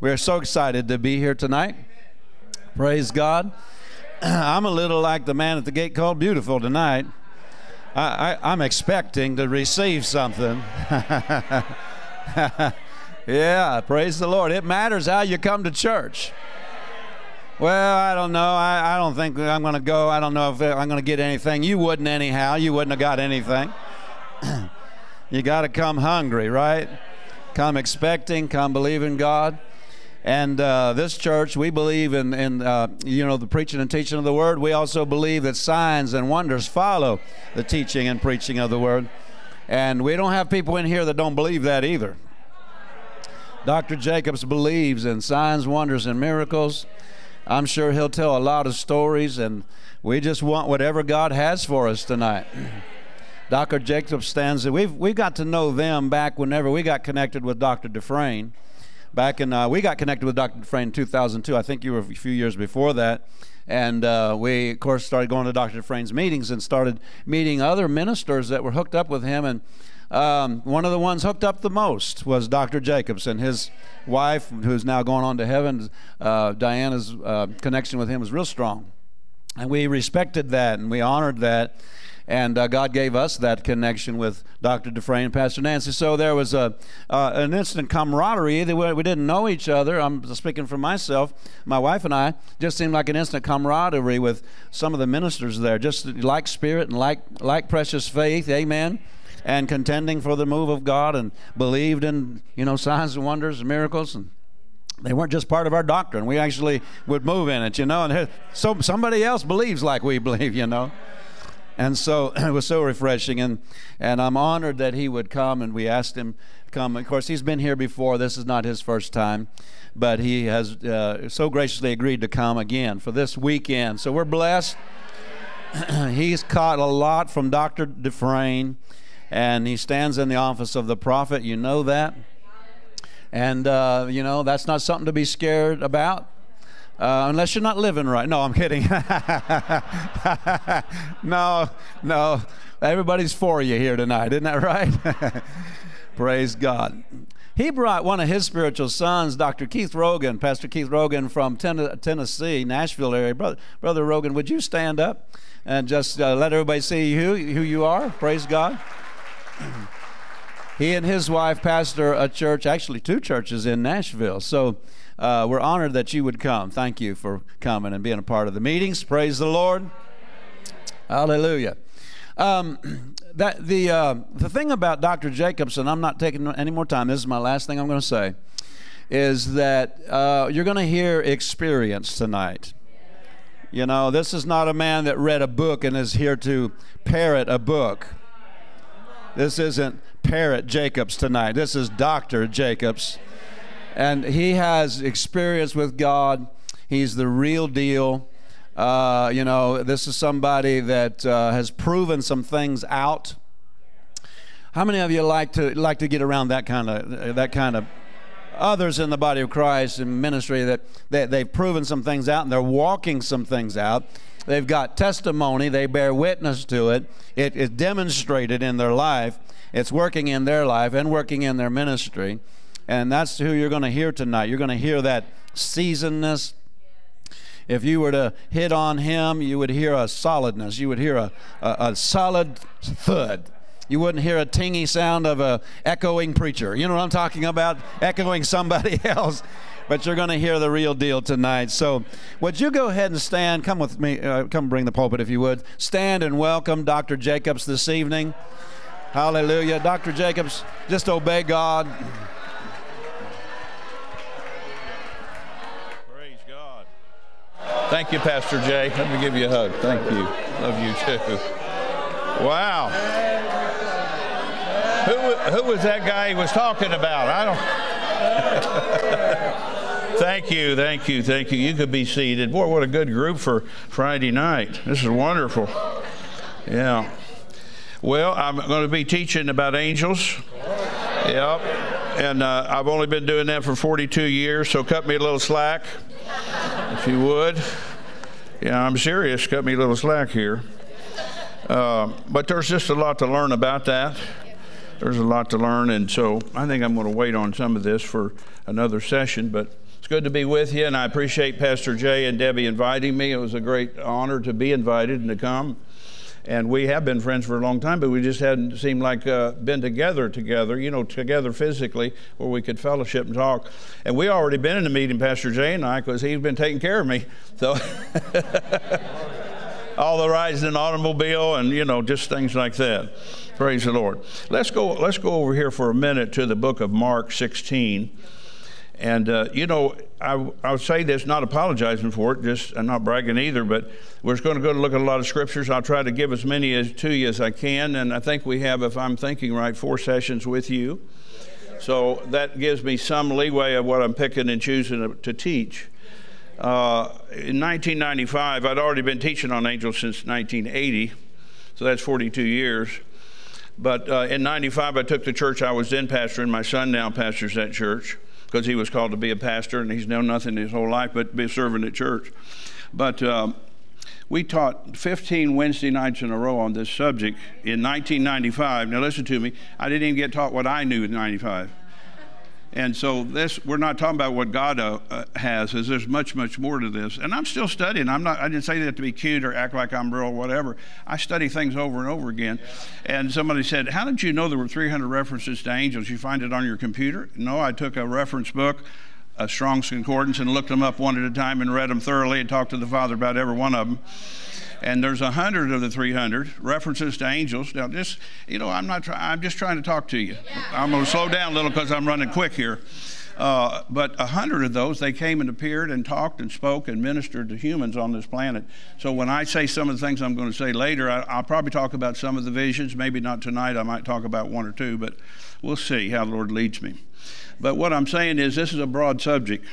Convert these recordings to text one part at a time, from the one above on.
We're so excited to be here tonight. Praise God. I'm a little like the man at the gate called Beautiful tonight. I, am expecting to receive something. yeah, praise the Lord. It matters how you come to church. Well, I don't know. I, I don't think I'm going to go. I don't know if I'm going to get anything. You wouldn't, anyhow. You wouldn't have got anything. you got to come hungry, right? Come expecting, come believing God. And uh, this church, we believe in, in uh, you know, the preaching and teaching of the word. We also believe that signs and wonders follow the teaching and preaching of the word. And we don't have people in here that don't believe that either. Dr. Jacobs believes in signs, wonders, and miracles. I'm sure he'll tell a lot of stories, and we just want whatever God has for us tonight. Dr. Jacob Stanza, we've, we got to know them back whenever we got connected with Dr. Dufresne. Back in, uh, we got connected with Dr. Dufresne in 2002. I think you were a few years before that. And uh, we, of course, started going to Dr. Dufresne's meetings and started meeting other ministers that were hooked up with him. And um, one of the ones hooked up the most was Dr. Jacobs and his wife, who's now going on to heaven. Uh, Diana's uh, connection with him was real strong. And we respected that and we honored that. And uh, God gave us that connection with Dr. Dufresne and Pastor Nancy. So there was a, uh, an instant camaraderie. We didn't know each other. I'm speaking for myself. My wife and I just seemed like an instant camaraderie with some of the ministers there, just like spirit and like, like precious faith. Amen and contending for the move of God and believed in, you know, signs and wonders and miracles and they weren't just part of our doctrine. We actually would move in it, you know, and so somebody else believes like we believe, you know. And so it was so refreshing, and and I'm honored that he would come, and we asked him to come. Of course, he's been here before. This is not his first time, but he has uh, so graciously agreed to come again for this weekend. So we're blessed. he's caught a lot from Dr. Dufresne and he stands in the office of the prophet. You know that. And, uh, you know, that's not something to be scared about. Uh, unless you're not living right. No, I'm kidding. no, no. Everybody's for you here tonight, isn't that right? Praise God. He brought one of his spiritual sons, Dr. Keith Rogan, Pastor Keith Rogan from Tennessee, Nashville area. Brother, Brother Rogan, would you stand up and just uh, let everybody see who, who you are? Praise God he and his wife pastor a church, actually two churches in Nashville. So uh, we're honored that you would come. Thank you for coming and being a part of the meetings. Praise the Lord. Hallelujah. Um, that the uh, the thing about Dr. Jacobson, I'm not taking any more time. This is my last thing I'm going to say, is that uh, you're going to hear experience tonight. You know, this is not a man that read a book and is here to parrot a book. This isn't Parrot Jacobs tonight. This is Dr. Jacobs. And he has experience with God. He's the real deal. Uh, you know, this is somebody that uh, has proven some things out. How many of you like to like to get around that kind of that kind of others in the body of Christ and ministry that they, they've proven some things out and they're walking some things out They've got testimony. They bear witness to it. It is demonstrated in their life. It's working in their life and working in their ministry. And that's who you're going to hear tonight. You're going to hear that seasonedness. If you were to hit on him, you would hear a solidness. You would hear a, a, a solid thud. You wouldn't hear a tingy sound of a echoing preacher. You know what I'm talking about? Echoing somebody else but you're going to hear the real deal tonight. So, would you go ahead and stand? Come with me. Uh, come bring the pulpit if you would. Stand and welcome Dr. Jacobs this evening. Hallelujah. Dr. Jacobs, just obey God. Thank you, Pastor Jay. Let me give you a hug. Thank you. Love you too. Wow. Who, who was that guy he was talking about? I don't. Thank you, thank you, thank you. You could be seated. Boy, what a good group for Friday night. This is wonderful. Yeah. Well, I'm going to be teaching about angels. Yep. And uh, I've only been doing that for 42 years, so cut me a little slack, if you would. Yeah, I'm serious. Cut me a little slack here. Uh, but there's just a lot to learn about that. There's a lot to learn, and so I think I'm going to wait on some of this for another session. But It's good to be with you, and I appreciate Pastor Jay and Debbie inviting me. It was a great honor to be invited and to come. And we have been friends for a long time, but we just hadn't seemed like uh, been together together, you know, together physically where we could fellowship and talk. And we already been in the meeting, Pastor Jay and I, because he's been taking care of me. So all the rides in an automobile and you know just things like that. Praise the Lord. Let's go. Let's go over here for a minute to the book of Mark 16. And, uh, you know, I, I would say this, not apologizing for it, just I'm not bragging either, but we're going to go to look at a lot of scriptures. I'll try to give as many as, to you as I can. And I think we have, if I'm thinking right, four sessions with you. So that gives me some leeway of what I'm picking and choosing to, teach. Uh, in 1995, I'd already been teaching on angels since 1980, so that's 42 years. But uh, in 95, I took the church I was in pastoring. My son now pastors that church because he was called to be a pastor and he's known nothing his whole life but be serving at church. But um, we taught 15 Wednesday nights in a row on this subject in 1995. Now, listen to me. I didn't even get taught what I knew in 95. And so this, we're not talking about what God uh, uh, has, is there's much, much more to this. And I'm still studying. I'm not, I didn't say that to be cute or act like I'm real or whatever. I study things over and over again. And somebody said, how did you know there were 300 references to angels? You find it on your computer? No, I took a reference book, a Strong's Concordance, and looked them up one at a time and read them thoroughly and talked to the Father about every one of them and there's a hundred of the 300 references to angels. Now, just you know, I'm not. Try- I'm just trying to talk to you. I'm going to slow down a little because I'm running quick here. Uh, but a hundred of those, they came and appeared and talked and spoke and ministered to humans on this planet. So when I say some of the things I'm going to say later, I, will probably talk about some of the visions. Maybe not tonight. I might talk about one or two, but we'll see how the Lord leads me. But what I'm saying is, this is a broad subject.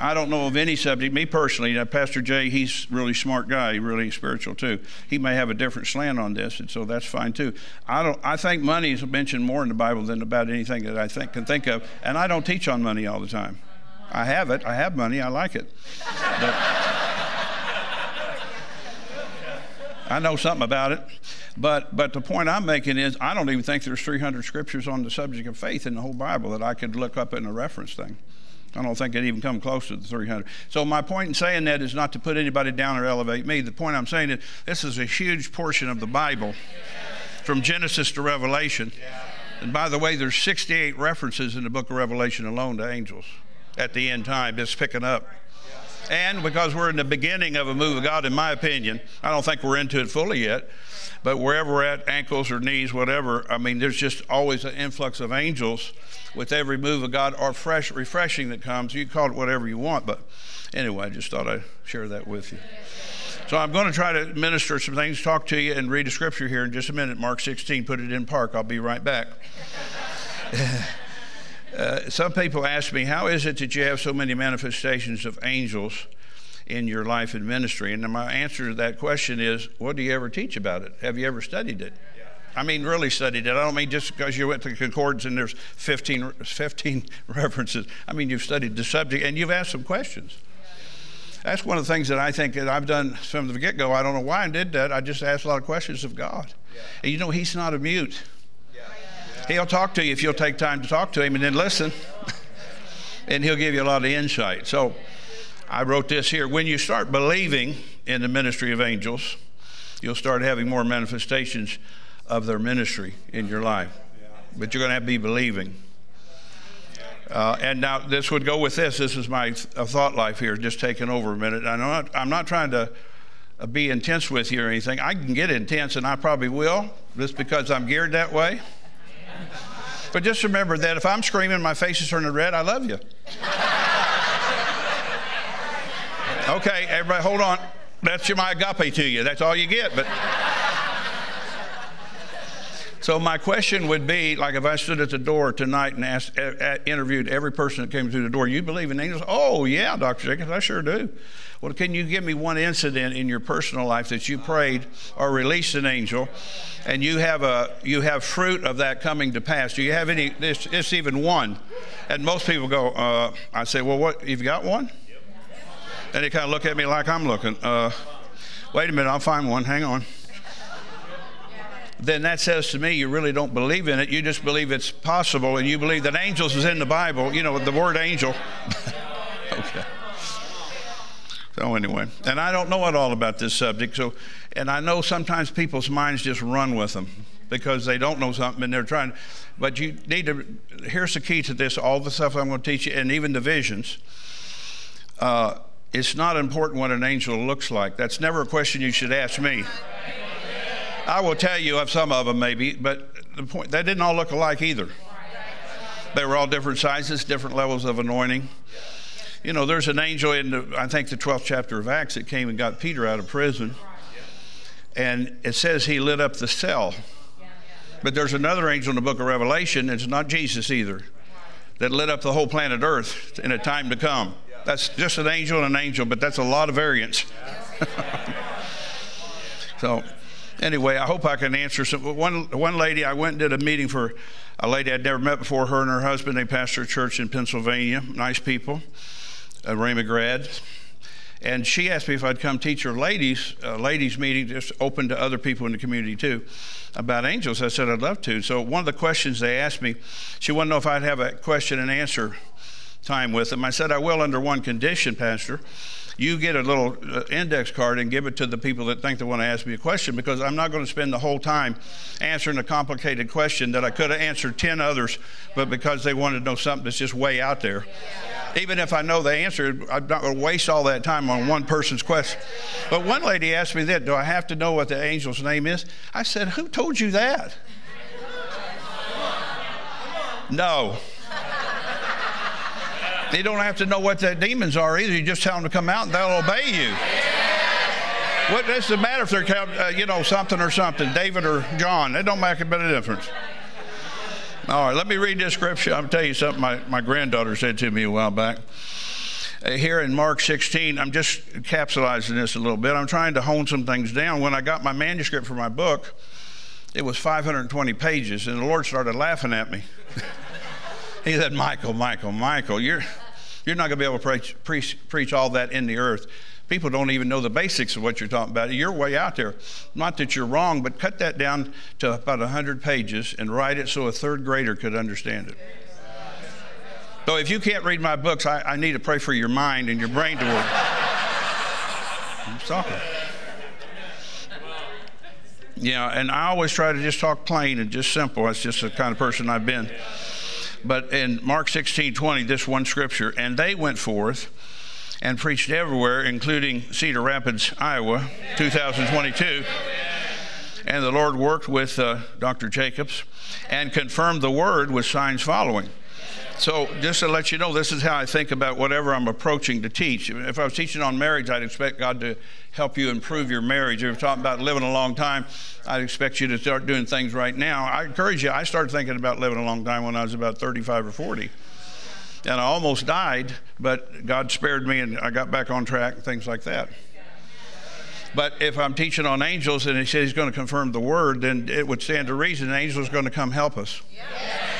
I don't know of any subject, me personally, now Pastor Jay, he's really smart guy, really spiritual too. He may have a different slant on this, and so that's fine too. I don't I think money is mentioned more in the Bible than about anything that I think can think of, and I don't teach on money all the time. I have it, I have money, I like it. But I know something about it. But but the point I'm making is I don't even think there's 300 scriptures on the subject of faith in the whole Bible that I could look up in a reference thing. I don't think it even come close to the 300. So my point in saying that is not to put anybody down or elevate me. The point I'm saying is this is a huge portion of the Bible, from Genesis to Revelation. And by the way, there's 68 references in the book of Revelation alone to angels at the end time. It's picking up. And because we're in the beginning of a move of God, in my opinion, I don't think we're into it fully yet. But wherever we're at, ankles or knees, whatever, I mean, there's just always an influx of angels with every move of God or fresh refreshing that comes. You call it whatever you want, but anyway, I just thought I'd share that with you. So I'm going to try to minister some things, talk to you, and read a scripture here in just a minute. Mark 16, put it in park. I'll be right back. uh, some people ask me, how is it that you have so many manifestations of angels? In your life and ministry? And my answer to that question is, what do you ever teach about it? Have you ever studied it? I mean, really studied it. I don't mean just because you went to concordance and there's 15, 15 references. I mean, you've studied the subject and you've asked some questions. That's one of the things that I think that I've done from the get go. I don't know why I did that. I just asked a lot of questions of God. Yeah. And you know, He's not a mute. He'll talk to you if you'll take time to talk to Him and then listen. and He'll give you a lot of insight. So, I wrote this here. When you start believing in the ministry of angels, you'll start having more manifestations of their ministry in your life. But you're going to have to be believing. Uh, and now this would go with this. This is my thought life here, just taking over a minute. I'm not, I'm not trying to uh, be intense with you or anything. I can get intense, and I probably will, just because I'm geared that way. But just remember that if I'm screaming, my face is turning red, I love you. Okay, everybody, hold on. That's your my agape to you. That's all you get. But so my question would be, like, if I stood at the door tonight and asked, interviewed every person that came through the door, you believe in angels? Oh yeah, Dr. Jenkins, I sure do. Well, can you give me one incident in your personal life that you prayed or released an angel, and you have a you have fruit of that coming to pass? Do you have any? It's even one, and most people go. Uh, I say, well, what? You've got one? And they kind of look at me like I'm looking. Uh, wait a minute, I'll find one. Hang on. then that says to me you really don't believe in it. You just believe it's possible, and you believe that angels is in the Bible. You know, the word angel. okay. So anyway, and I don't know at all about this subject. So, and I know sometimes people's minds just run with them because they don't know something and they're trying. But you need to. Here's the key to this: all the stuff I'm going to teach you, and even the visions. Uh, it's not important what an angel looks like. That's never a question you should ask me. I will tell you of some of them maybe, but the point they didn't all look alike either. They were all different sizes, different levels of anointing. You know, there's an angel in the, I think the 12th chapter of Acts that came and got Peter out of prison. And it says he lit up the cell. But there's another angel in the book of Revelation, it's not Jesus either, that lit up the whole planet Earth in a time to come. That's just an angel and an angel, but that's a lot of variance. so, anyway, I hope I can answer some. One, one lady, I went and did a meeting for a lady I'd never met before. Her and her husband, they pastor a church in Pennsylvania. Nice people, uh, a Rhema grad. And she asked me if I'd come teach her ladies, a ladies meeting, just open to other people in the community too, about angels. I said I'd love to. So one of the questions they asked me, she wanted to know if I'd have a question and answer time with them. I said I will under one condition, Pastor you get a little uh, index card and give it to the people that think they want to ask me a question because I'm not going to spend the whole time answering a complicated question that I could have answered 10 others, but because they wanted to know something that's just way out there. Even if I know the answer, I'm not going to waste all that time on one person's question. But one lady asked me that Do I have to know what the angel's name is? I said, Who told you that? No. You don't have to know what the demons are either. You just tell them to come out and they'll obey you. What does it matter if they're, uh, you know, something or something, David or John? It don't make a bit of difference. All right, let me read this scripture. I'll tell you something my, my granddaughter said to me a while back. Uh, here in Mark 16, I'm just capsulizing this a little bit. I'm trying to hone some things down. When I got my manuscript for my book, it was 520 pages, and the Lord started laughing at me. He said, Michael, Michael, Michael, you're, you're not going to be able to preach, preach, preach all that in the earth. People don't even know the basics of what you're talking about. You're way out there. Not that you're wrong, but cut that down to about 100 pages and write it so a third grader could understand it. So if you can't read my books, I, I need to pray for your mind and your brain to work. I'm sorry. Yeah, and I always try to just talk plain and just simple. That's just the kind of person I've been. But in Mark 16 20, this one scripture, and they went forth and preached everywhere, including Cedar Rapids, Iowa, 2022. And the Lord worked with uh, Dr. Jacobs and confirmed the word with signs following. So, just to let you know, this is how I think about whatever I'm approaching to teach. If I was teaching on marriage, I'd expect God to help you improve your marriage. If you're talking about living a long time, I'd expect you to start doing things right now. I encourage you, I started thinking about living a long time when I was about 35 or 40. And I almost died, but God spared me and I got back on track, and things like that. But if I'm teaching on angels and he says he's going to confirm the word, then it would stand to reason an is going to come help us. Yeah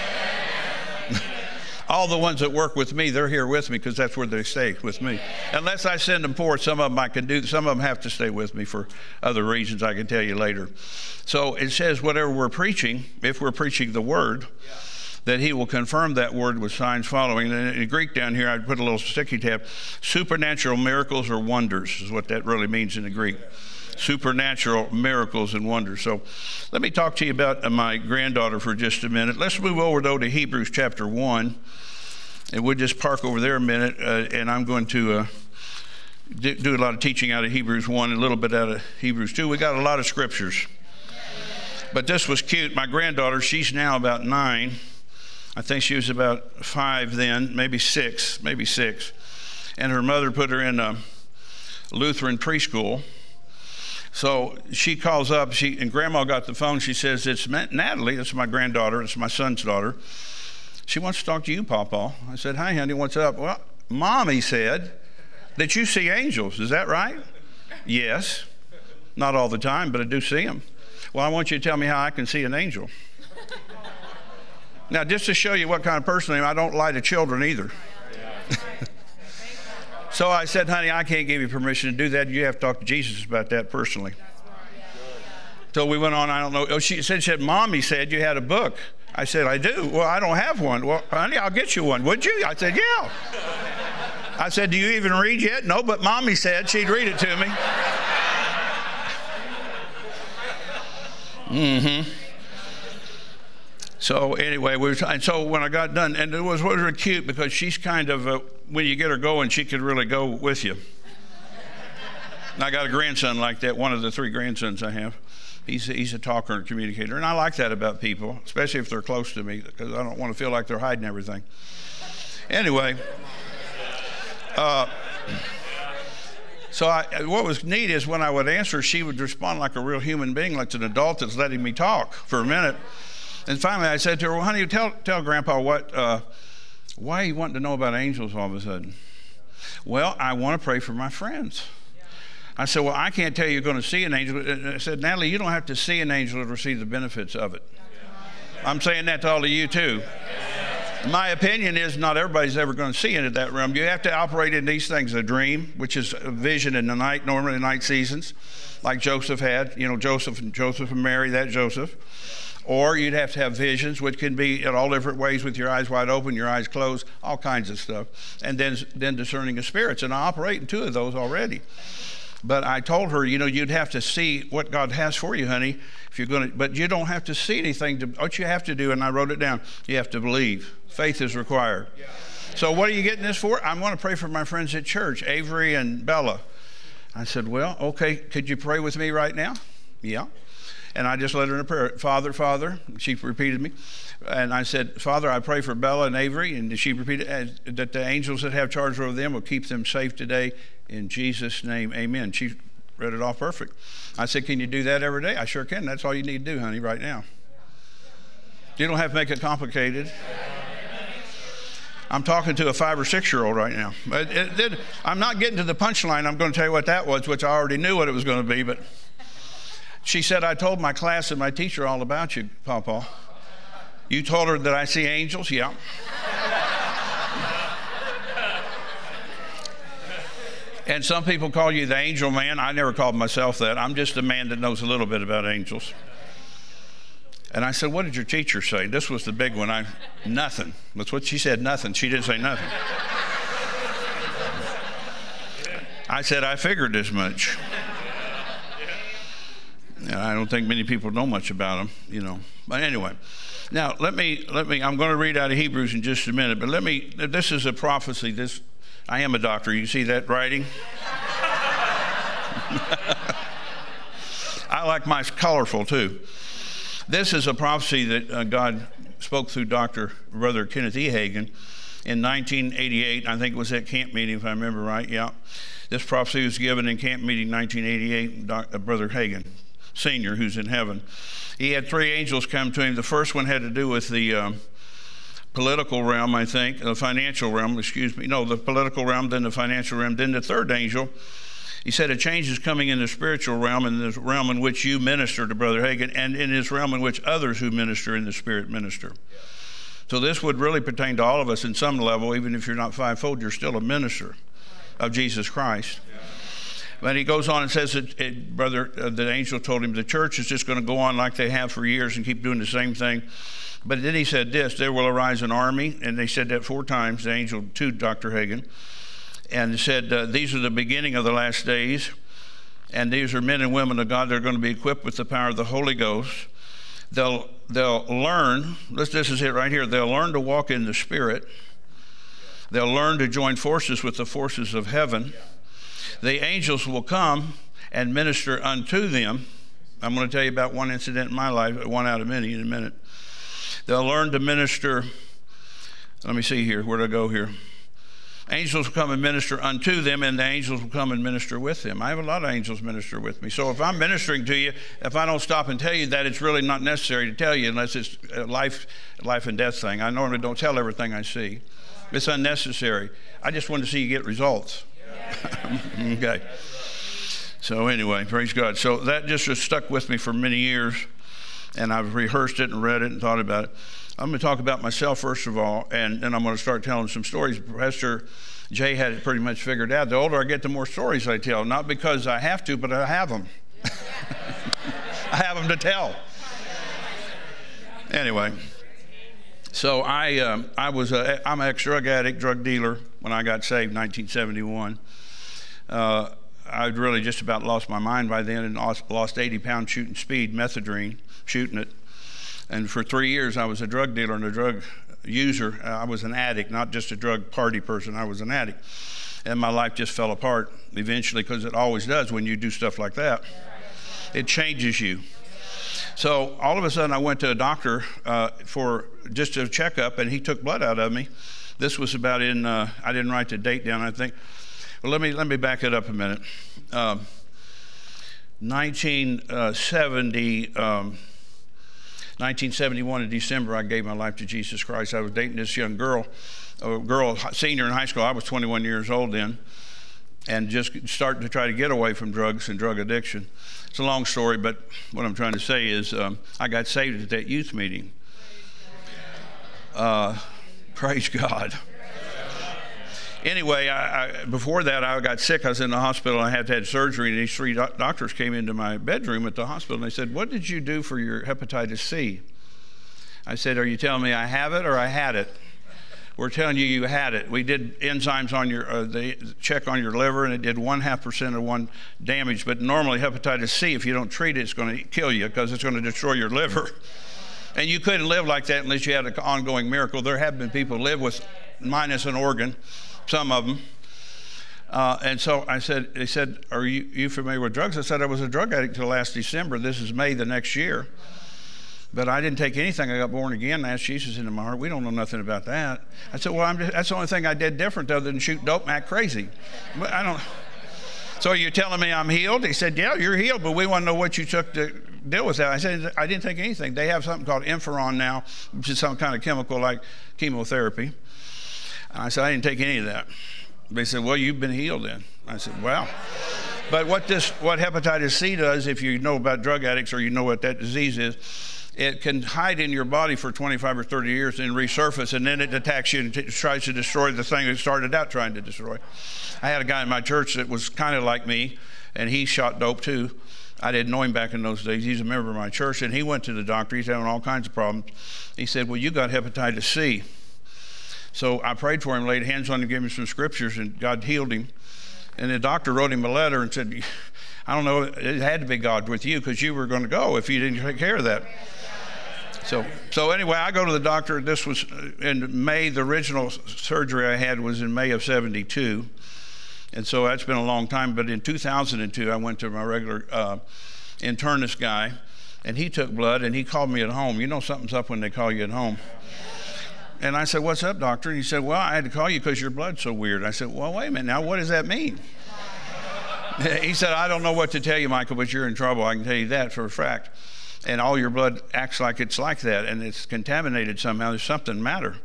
all the ones that work with me, they're here with me because that's where they stay with me. Unless I send them forward, some of them I can do, some of them have to stay with me for other reasons I can tell you later. So it says, whatever we're preaching, if we're preaching the word, that he will confirm that word with signs following. And in Greek down here, I'd put a little sticky tab. Supernatural miracles or wonders is what that really means in the Greek. Supernatural miracles and wonders. So let me talk to you about uh, my granddaughter for just a minute. Let's move over, though, to Hebrews chapter 1. And we'll just park over there a minute, uh, and I'm going to uh, do a lot of teaching out of Hebrews 1 and a little bit out of Hebrews 2. We got a lot of scriptures. But this was cute. My granddaughter, she's now about nine. I think she was about five then, maybe six, maybe six. And her mother put her in a Lutheran preschool. So she calls up, she and grandma got the phone. She says, It's Natalie, it's my granddaughter, it's my son's daughter. She wants to talk to you, Papa. I said, Hi, honey, what's up? Well, Mommy said that you see angels. Is that right? yes. Not all the time, but I do see them. Well, I want you to tell me how I can see an angel. now, just to show you what kind of person I am, I don't lie to children either. so I said, honey, I can't give you permission to do that. You have to talk to Jesus about that personally. So we went on, I don't know. Oh, she said, she said, Mommy said you had a book. I said, I do. Well, I don't have one. Well, honey, I'll get you one. Would you? I said, Yeah. I said, Do you even read yet? No, but Mommy said she'd read it to me. Mm hmm. So anyway, we were, and so when I got done, and it was it was really cute because she's kind of a, when you get her going, she could really go with you. and I got a grandson like that, one of the three grandsons I have. He's, he's a talker and communicator, and I like that about people, especially if they're close to me, because I don't want to feel like they're hiding everything. Anyway, uh, so I, what was neat is when I would answer, she would respond like a real human being, like an adult that's letting me talk for a minute. And finally, I said to her, "Well, honey, tell tell Grandpa what uh, why are you want to know about angels all of a sudden." Well, I want to pray for my friends. I said, Well, I can't tell you you're going to see an angel. I said, Natalie, you don't have to see an angel to receive the benefits of it. I'm saying that to all of you too. My opinion is not everybody's ever going to see into that realm. You have to operate in these things a dream, which is a vision in the night, normally night seasons, like Joseph had. You know, Joseph and Joseph and Mary, that Joseph or you'd have to have visions, which can be in all different ways with your eyes wide open, your eyes closed, all kinds of stuff. And then, then discerning of spirits. And I operate in two of those already. But I told her, you know, you'd have to see what God has for you, honey, if you're going to, but you don't have to see anything. To, what you have to do, and I wrote it down, you have to believe. Faith is required. So, what are you getting this for? I'm going to pray for my friends at church, Avery and Bella. I said, well, okay, could you pray with me right now? Yeah. And I just led her in a prayer. Father, Father, she repeated me. And I said, Father, I pray for Bella and Avery. And she repeated that the angels that have charge over them will keep them safe today. In Jesus' name, amen. She read it off perfect. I said, Can you do that every day? I sure can. That's all you need to do, honey, right now. You don't have to make it complicated. I'm talking to a five or six year old right now. It, it, it, I'm not getting to the punchline. I'm going to tell you what that was, which I already knew what it was going to be, but. She said, I told my class and my teacher all about you, Papa. You told her that I see angels? Yeah. and some people call you the angel man. I never called myself that. I'm just a man that knows a little bit about angels. And I said, What did your teacher say? This was the big one. I nothing. That's what she said, nothing. She didn't say nothing. I said, I figured as much. I don't think many people know much about them, you know. But anyway, now let me let me. I'm going to read out of Hebrews in just a minute, but let me. This is a prophecy. This I am a doctor. You see that writing? I like my colorful too. This is a prophecy that uh, God spoke through Dr. Brother Kenneth E. Hagin in 1988. I think it was at camp meeting, if I remember right. Yeah. This prophecy was given in camp meeting 1988, Dr. Uh, Brother Hagin. Senior, who's in heaven. He had three angels come to him. The first one had to do with the um, political realm, I think, the financial realm, excuse me. No, the political realm, then the financial realm, then the third angel. He said a change is coming in the spiritual realm, in the realm in which you minister to Brother Hagin, and in his realm in which others who minister in the Spirit minister. So this would really pertain to all of us in some level, even if you're not fivefold, you're still a minister of Jesus Christ. But he goes on and says that, it, brother, uh, the angel told him the church is just going to go on like they have for years and keep doing the same thing. But then he said this there will arise an army, and they said that four times, the angel to Dr. Hagin, and said, uh, These are the beginning of the last days, and these are men and women of God that are going to be equipped with the power of the Holy Ghost. They'll, they'll learn, this, this is it right here, they'll learn to walk in the Spirit. They'll learn to join forces with the forces of heaven the angels will come and minister unto them. I'm going to tell you about one incident in my life, one out of many in a minute. They'll learn to minister. Let me see here. Where do I go here? Angels will come and minister unto them, and the angels will come and minister with them. I have a lot of angels minister with me. So if I'm ministering to you, if I don't stop and tell you that, it's really not necessary to tell you unless it's a life, life and death thing. I normally don't tell everything I see. It's unnecessary. I just want to see you get results. okay. So, anyway, praise God. So, that just has stuck with me for many years, and I've rehearsed it and read it and thought about it. I'm going to talk about myself first of all, and then I'm going to start telling some stories. Pastor Jay had it pretty much figured out. The older I get, the more stories I tell, not because I have to, but I have them. I have them to tell. Anyway, so I, um, I was a, I'm an ex-drug addict, drug dealer when I got saved, 1971. Uh, I'd really just about lost my mind by then and lost, lost 80 pounds shooting speed, methadone, shooting it. And for three years, I was a drug dealer and a drug user. I was an addict, not just a drug party person. I was an addict. And my life just fell apart eventually because it always does when you do stuff like that. It changes you. So all of a sudden, I went to a doctor uh, for just a checkup, and he took blood out of me. This was about in. Uh, I didn't write the date down. I think. Well, let me let me back it up a minute. Um, 1970. Um, 1971 in December, I gave my life to Jesus Christ. I was dating this young girl, a girl senior in high school. I was 21 years old then, and just starting to try to get away from drugs and drug addiction. It's a long story, but what I'm trying to say is um, I got saved at that youth meeting. Uh, praise God anyway, I, I, before that, I got sick. I was in the hospital. I had to have surgery, and these three do- doctors came into my bedroom at the hospital, and they said, "What did you do for your hepatitis C?" I said, "Are you telling me I have it or I had it?" We're telling you you had it. We did enzymes on your uh, the check on your liver, and it did one half percent of one damage. But normally, hepatitis C, if you don't treat it, it's going to kill you because it's going to destroy your liver. And you couldn't live like that unless you had an ongoing miracle. There have been people live with minus an organ some of them. Uh, and so I said, they said, are you, you familiar with drugs? I said, I was a drug addict until last December. This is May the next year. But I didn't take anything. I got born again and asked Jesus into my heart. We don't know nothing about that. I said, well, I'm just, that's the only thing I did different other than shoot dope and act crazy. But I don't. So you're telling me I'm healed? He said, yeah, you're healed, but we want to know what you took to deal with that. I said, I didn't take anything. They have something called Interferon now, which is some kind of chemical like chemotherapy. I said, I didn't take any of that. They said, Well, you've been healed then. I said, Well. But what this, what hepatitis C does, if you know about drug addicts or you know what that disease is, it can hide in your body for 25 or 30 years and resurface, and then it attacks you and t- tries to destroy the thing that started out trying to destroy. I had a guy in my church that was kind of like me, and he shot dope too. I didn't know him back in those days. He's a member of my church, and he went to the doctor. He's having all kinds of problems. He said, Well, you got hepatitis C. So I prayed for him, laid hands on him, gave him some scriptures, and God healed him. And the doctor wrote him a letter and said, I don't know, it had to be God with you because you were going to go if you didn't take care of that. So, so anyway, I go to the doctor. This was in May. The original surgery I had was in May of 72. And so that's been a long time. But in 2002, I went to my regular uh, internist guy, and he took blood, and he called me at home. You know something's up when they call you at home. And I said, What's up, doctor? And he said, Well, I had to call you because your blood's so weird. I said, Well, wait a minute now, what does that mean? he said, I don't know what to tell you, Michael, but you're in trouble. I can tell you that for a fact. And all your blood acts like it's like that, and it's contaminated somehow. There's something matter.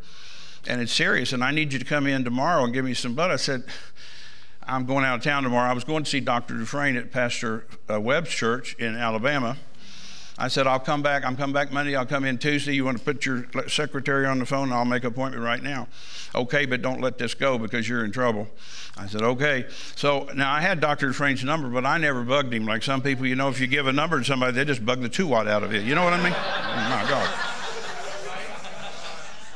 And it's serious, and I need you to come in tomorrow and give me some blood. I said, I'm going out of town tomorrow. I was going to see Dr. Dufresne at Pastor uh, Webb's church in Alabama. I said, I'll come back. I'm coming back Monday. I'll come in Tuesday. You want to put your secretary on the phone? I'll make an appointment right now. Okay, but don't let this go because you're in trouble. I said, okay. So now I had Dr. Dufresne's number, but I never bugged him. Like some people, you know, if you give a number to somebody, they just bug the two watt out of you. You know what I mean? oh, my God.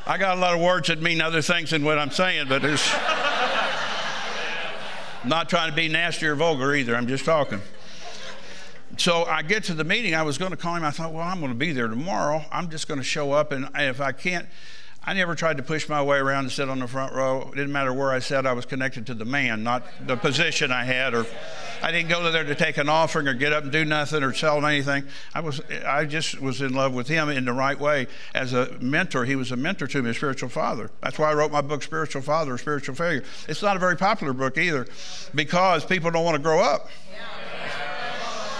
I got a lot of words that mean other things than what I'm saying, but it's not trying to be nasty or vulgar either. I'm just talking so I get to the meeting. I was going to call him. I thought, well, I'm going to be there tomorrow. I'm just going to show up, and if I can't, I never tried to push my way around and sit on the front row. It didn't matter where I sat. I was connected to the man, not the position I had, or I didn't go there to take an offering or get up and do nothing or sell anything. I was, I just was in love with him in the right way as a mentor. He was a mentor to me, a spiritual father. That's why I wrote my book, Spiritual Father Spiritual Failure. It's not a very popular book either, because people don't want to grow up.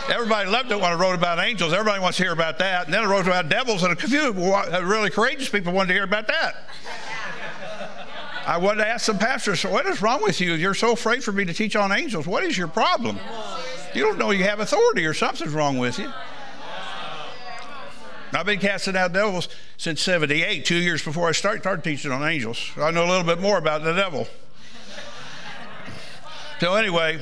Everybody loved it when I wrote about angels. Everybody wants to hear about that. And then I wrote about devils, and a few uh, really courageous people wanted to hear about that. I wanted to ask some pastors, what is wrong with you? You're so afraid for me to teach on angels. What is your problem? You don't know you have authority or something's wrong with you. I've been casting out devils since 78, two years before I started, started teaching on angels. I know a little bit more about the devil. So, anyway,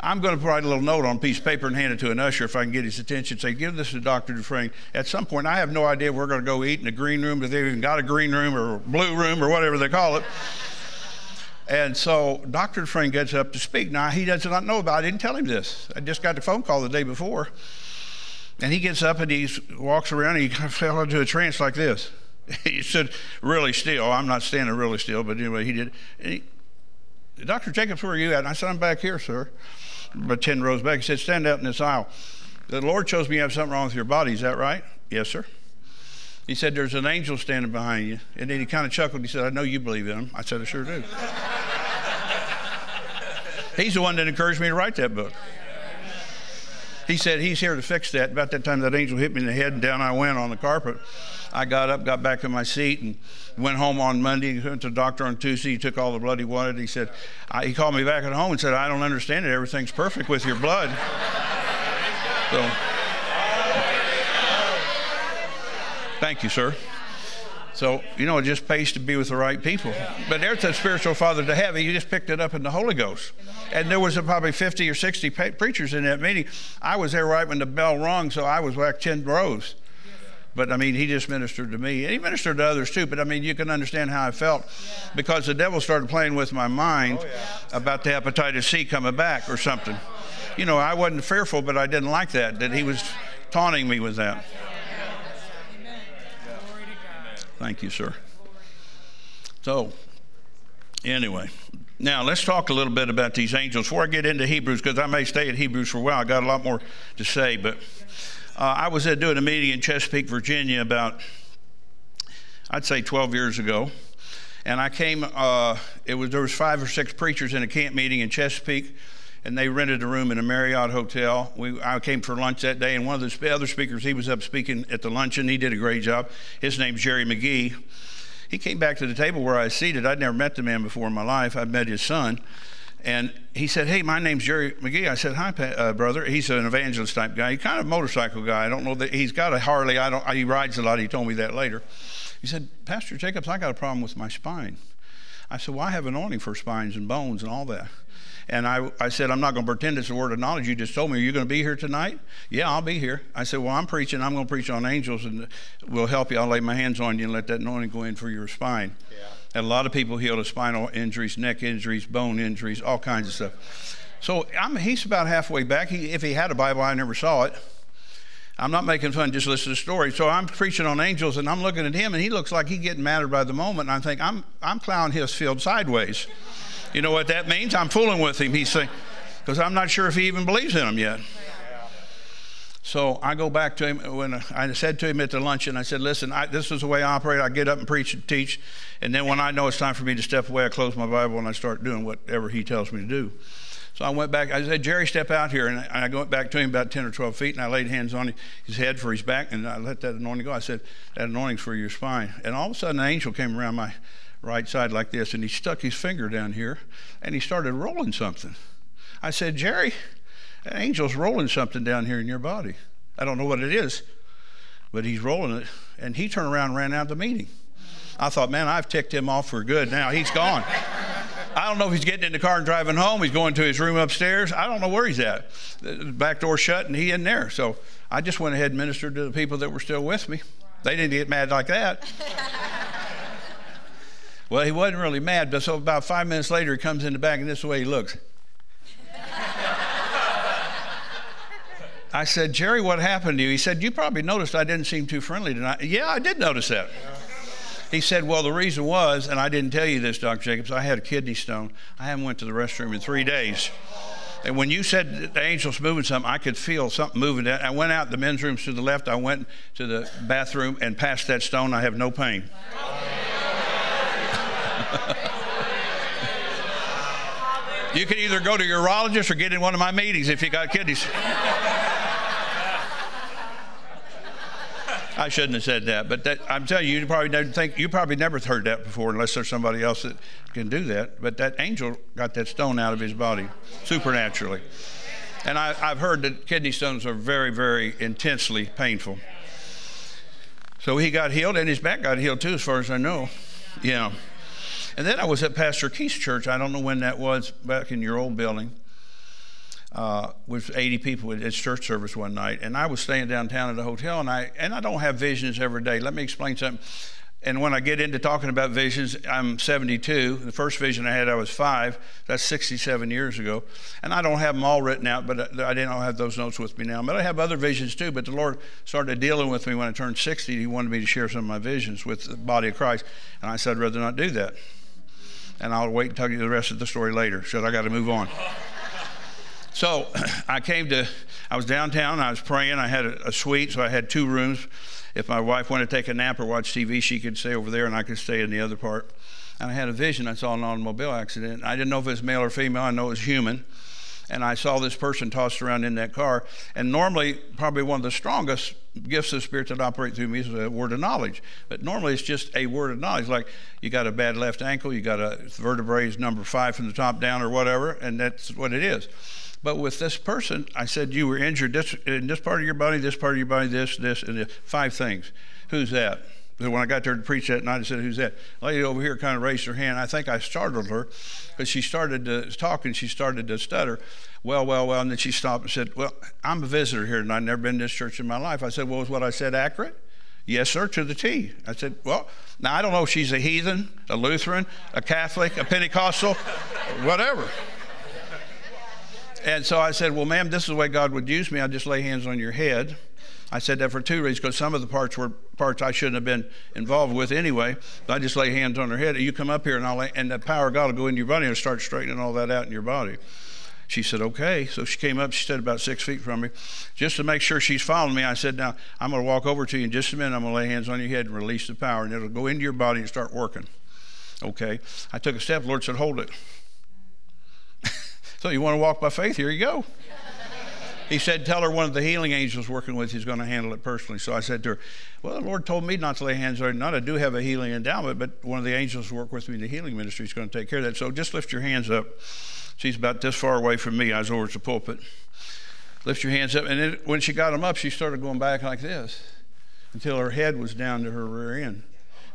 I'm going to write a little note on a piece of paper and hand it to an usher if I can get his attention. Say, give this to Dr. Dufresne. At some point, I have no idea we're going to go eat in the green room, if they've even got a green room or blue room or whatever they call it. And so Dr. Dufresne gets up to speak. Now, he does not know about it. I didn't tell him this. I just got the phone call the day before. And he gets up and he walks around and he kind of fell into a trance like this. He stood really still. I'm not standing really still, but anyway, he did. He, Dr. Jacobs, where are you at? And I said, I'm back here, sir. But 10 rows back. He said, Stand out in this aisle. The Lord shows me you have something wrong with your body. Is that right? Yes, sir. He said, There's an angel standing behind you. And then he kind of chuckled. He said, I know you believe in him. I said, I sure do. He's the one that encouraged me to write that book. He said, He's here to fix that. About that time, that angel hit me in the head, and down I went on the carpet. I got up, got back in my seat, and went home on Monday. Went to the doctor on Tuesday. He took all the blood he wanted. He said, I, He called me back at home and said, I don't understand it. Everything's perfect with your blood. So, thank you, sir. So, you know, it just pays to be with the right people. But there's a spiritual father to have. You just picked it up in the Holy Ghost. And there was probably 50 or 60 preachers in that meeting. I was there right when the bell rung, so I was like 10 rows. But I mean, he just ministered to me. And he ministered to others too. But I mean, you can understand how I felt because the devil started playing with my mind oh, about the hepatitis C coming back or something. You know, I wasn't fearful, but I didn't like that, that he was taunting me with that. Thank you, sir. So, anyway, now let's talk a little bit about these angels before I get into Hebrews, because I may stay at Hebrews for a while. I got a lot more to say, but uh, I was at doing a meeting in Chesapeake, Virginia, about I'd say 12 years ago, and I came. Uh, it was there was five or six preachers in a camp meeting in Chesapeake and they rented a room in a Marriott hotel. We, I came for lunch that day, and one of the other speakers, he was up speaking at the luncheon. He did a great job. His name's Jerry McGee. He came back to the table where I was seated. I'd never met the man before in my life. I'd met his son. And he said, Hey, my name's Jerry McGee. I said, Hi, uh, brother. He's an evangelist type guy. He's kind of a motorcycle guy. I don't know that he's got a Harley. I don't, he rides a lot. He told me that later. He said, Pastor Jacobs, I got a problem with my spine. I said, Well, I have anointing for spines and bones and all that. And I, I said, I'm not going to pretend it's a word of knowledge. You just told me, Are you going to be here tonight? Yeah, I'll be here. I said, Well, I'm preaching. I'm going to preach on angels and we'll help you. I'll lay my hands on you and let that anointing go in for your spine. Yeah. And a lot of people healed of spinal injuries, neck injuries, bone injuries, all kinds of stuff. So I'm, he's about halfway back. He, if he had a Bible, I never saw it. I'm not making fun, just listen to the story. So I'm preaching on angels, and I'm looking at him, and he looks like he's getting madder by the moment. And I think I'm, I'm plowing his field sideways. You know what that means? I'm fooling with him. He's saying, because I'm not sure if he even believes in him yet. So I go back to him when I said to him at the luncheon, I said, listen, I, this is the way I operate. I get up and preach and teach. And then when I know it's time for me to step away, I close my Bible and I start doing whatever he tells me to do. So I went back. I said, Jerry, step out here. And I, went back to him about 10 or 12 feet and I laid hands on his head for his back and I let that anointing go. I said, that anointing's for your spine. And all of a sudden, an angel came around my right side like this, and he stuck his finger down here and he started rolling something. I said, Jerry, an angel's rolling something down here in your body. I don't know what it is, but he's rolling it. And he turned around and ran out of the meeting. I thought, man, I've ticked him off for good. Now he's gone. I don't know if he's getting in the car and driving home. He's going to his room upstairs. I don't know where he's at. The back door shut and he in there. So I just went ahead and ministered to the people that were still with me. They didn't get mad like that. Well, he wasn't really mad, but so about five minutes later, he comes in the back, and this is the way he looks. I said, Jerry, what happened to you? He said, You probably noticed I didn't seem too friendly tonight. Yeah, I did notice that. He said, Well, the reason was, and I didn't tell you this, Dr. Jacobs, I had a kidney stone. I haven't went to the restroom in three days. And when you said the angel's moving something, I could feel something moving. I went out the men's rooms to the left. I went to the bathroom and passed that stone. I have no pain. you can either go to urologist or get in one of my meetings if you got kidneys. I shouldn't have said that, but that, I'm telling you, you probably never think you probably never heard that before, unless there's somebody else that can do that. But that angel got that stone out of his body supernaturally, and I, I've heard that kidney stones are very, very intensely painful. So he got healed, and his back got healed too, as far as I know. Yeah. And then I was at Pastor Keith's church. I don't know when that was, back in your old building. Uh, uh, with 80 people at church service one night, and I was staying downtown at a hotel, and I and I don't have visions every day. Let me explain something. And when I get into talking about visions, I'm 72. The first vision I had, I was five. That's 67 years ago. And I don't have them all written out, but I didn't have those notes with me now. But I have other visions too. But the Lord started dealing with me when I turned 60. He wanted me to share some of my visions with the body of Christ. And I said, I'd rather not do that. And I'll wait and tell you the rest of the story later. So I got to move on. So I came to, I was downtown. I was praying. I had a, a suite, so I had two rooms if my wife wanted to take a nap or watch TV, she could stay over there and I could stay in the other part. And I had a vision. I saw an automobile accident. I didn't know if it was male or female. I know it was human. And I saw this person tossed around in that car. And normally, probably one of the strongest gifts of Spirit that operate through me is a word of knowledge. But normally, it's just a word of knowledge. Like you got a bad left ankle, you got a vertebrae is number five from the top down, or whatever, and that's what it is. But with this person, I said, You were injured this, in this part of your body, this part of your body, this, this, and this. Five things. Who's that? When I got there to preach that night, I said, Who's that? A lady over here kind of raised her hand. I think I startled her because she started to talk and she started to stutter. Well, well, well. And then she stopped and said, Well, I'm a visitor here and I've never been to this church in my life. I said, Well, was what I said accurate? Yes, sir, to the T. I said, Well, now I don't know if she's a heathen, a Lutheran, a Catholic, a Pentecostal, whatever. And so I said, Well, ma'am, this is the way God would use me. I'd just lay hands on your head. I said that for two reasons, because some of the parts were parts I shouldn't have been involved with anyway. But I just lay hands on her head. You come up here, and I'll lay, and the power of God will go into your body and start straightening all that out in your body. She said, okay. So she came up. She stood about six feet from me. Just to make sure she's following me, I said, now, I'm going to walk over to you in just a minute. I'm going to lay hands on your head and release the power, and it'll go into your body and start working. Okay. I took a step. The Lord said, hold it. So you want to walk by faith? Here you go. He said, Tell her one of the healing angels working with you is going to handle it personally. So I said to her, Well, the Lord told me not to lay hands on her. Not I do have a healing endowment, but one of the angels who work with me in the healing ministry is going to take care of that. So just lift your hands up. She's about this far away from me. I was over at the pulpit. Lift your hands up. And then when she got them up, she started going back like this until her head was down to her rear end.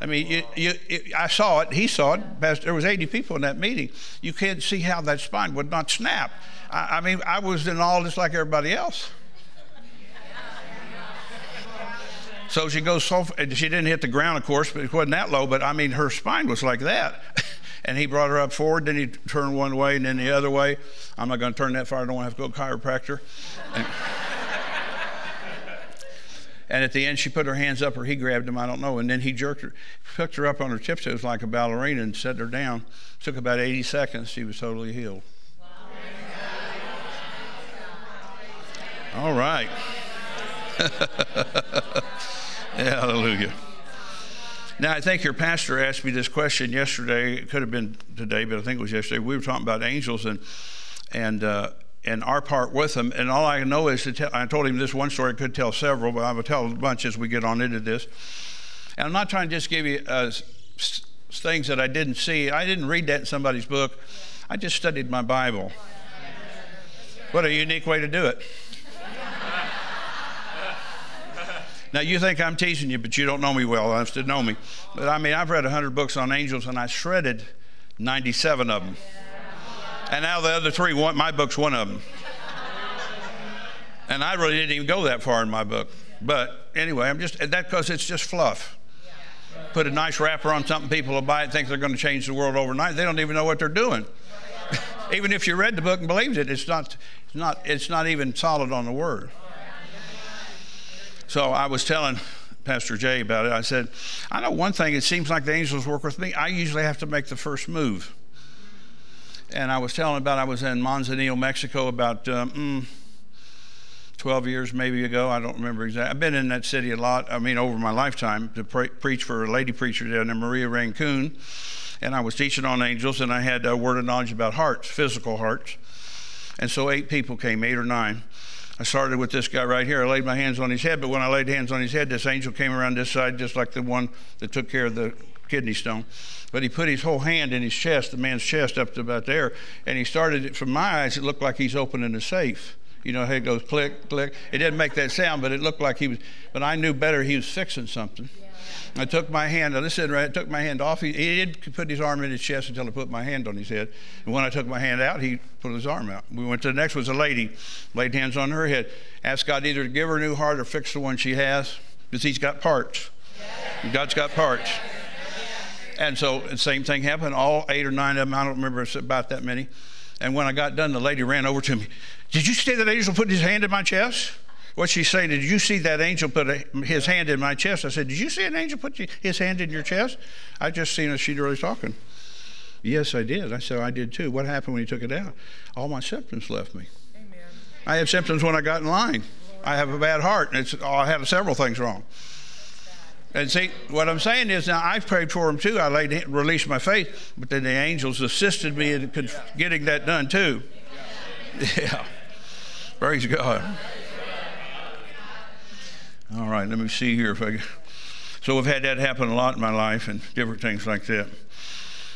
I mean, you, you, I saw it. He saw it. There was 80 people in that meeting. You can't see how that spine would not snap. I, I mean, I was in all just like everybody else. So she goes so. She didn't hit the ground, of course, but it wasn't that low. But I mean, her spine was like that. and he brought her up forward. Then he turned one way and then the other way. I'm not going to turn that far. I don't want to have to go chiropractor. And, and at the end, she put her hands up, or he grabbed them, I don't know. And then he jerked her, picked her up on her tiptoes like a ballerina and set her down. It took about 80 seconds. She was totally healed. All right. hallelujah. Now, I think your pastor asked me this question yesterday. It could have been today, but I think it was yesterday. We were talking about angels and and uh, and our part with them. And all I know is to tell, I told him this one story, I could tell several, but I will tell a bunch as we get on into this. And I'm not trying to just give you uh, things that I didn't see. I didn't read that in somebody's book. I just studied my Bible. What a unique way to do it. Now, you think I'm teasing you, but you don't know me well enough to know me. But I mean, I've read 100 books on angels, and I shredded 97 of them. And now the other three, one, my book's one of them. And I really didn't even go that far in my book. But anyway, I'm just, that because it's just fluff. Put a nice wrapper on something, people will buy it, think they're going to change the world overnight. They don't even know what they're doing. even if you read the book and believed it, it's not, it's not, it's not even solid on the word. So I was telling Pastor Jay about it. I said, I know one thing, it seems like the angels work with me. I usually have to make the first move and I was telling about I was in Manzanillo, Mexico, about um, mm, 12 years maybe ago. I don't remember exactly. I've been in that city a lot. I mean, over my lifetime to pre- preach for a lady preacher down there, Maria Rancune, and I was teaching on angels, and I had a word of knowledge about hearts, physical hearts, and so eight people came, eight or nine. I started with this guy right here. I laid my hands on his head, but when I laid hands on his head, this angel came around this side, just like the one that took care of the kidney stone. But he put his whole hand in his chest, the man's chest up to about there, and he started, it from my eyes, it looked like he's opening a safe. You know how it goes click, click. It didn't make that sound, but it looked like he was. But I knew better. He was fixing something. I took my hand, I listened right, I took my hand off. He, he did put his arm in his chest until I put my hand on his head. And when I took my hand out, he put his arm out. We went to the next was a lady, laid hands on her head, asked God either to give her a new heart or fix the one she has, because he's got parts. God's got parts. And so the same thing happened. All eight or nine of them, I don't remember about that many. And when I got done, the lady ran over to me. Did you see that angel put his hand in my chest? What she saying? Did you see that angel put a, his hand in my chest? I said, Did you see an angel put his hand in your chest? I just seen her. She's really talking. Yes, I did. I said, I did too. What happened when you took it out? All my symptoms left me. Amen. I had symptoms when I got in line. I have a bad heart, and it's, oh, I had several things wrong. And see, what I'm saying is now I've prayed for him too. I laid, released my faith, but then the angels assisted me in getting that done too. Yeah. Praise God. All right, let me see here if I. So I've had that happen a lot in my life and different things like that.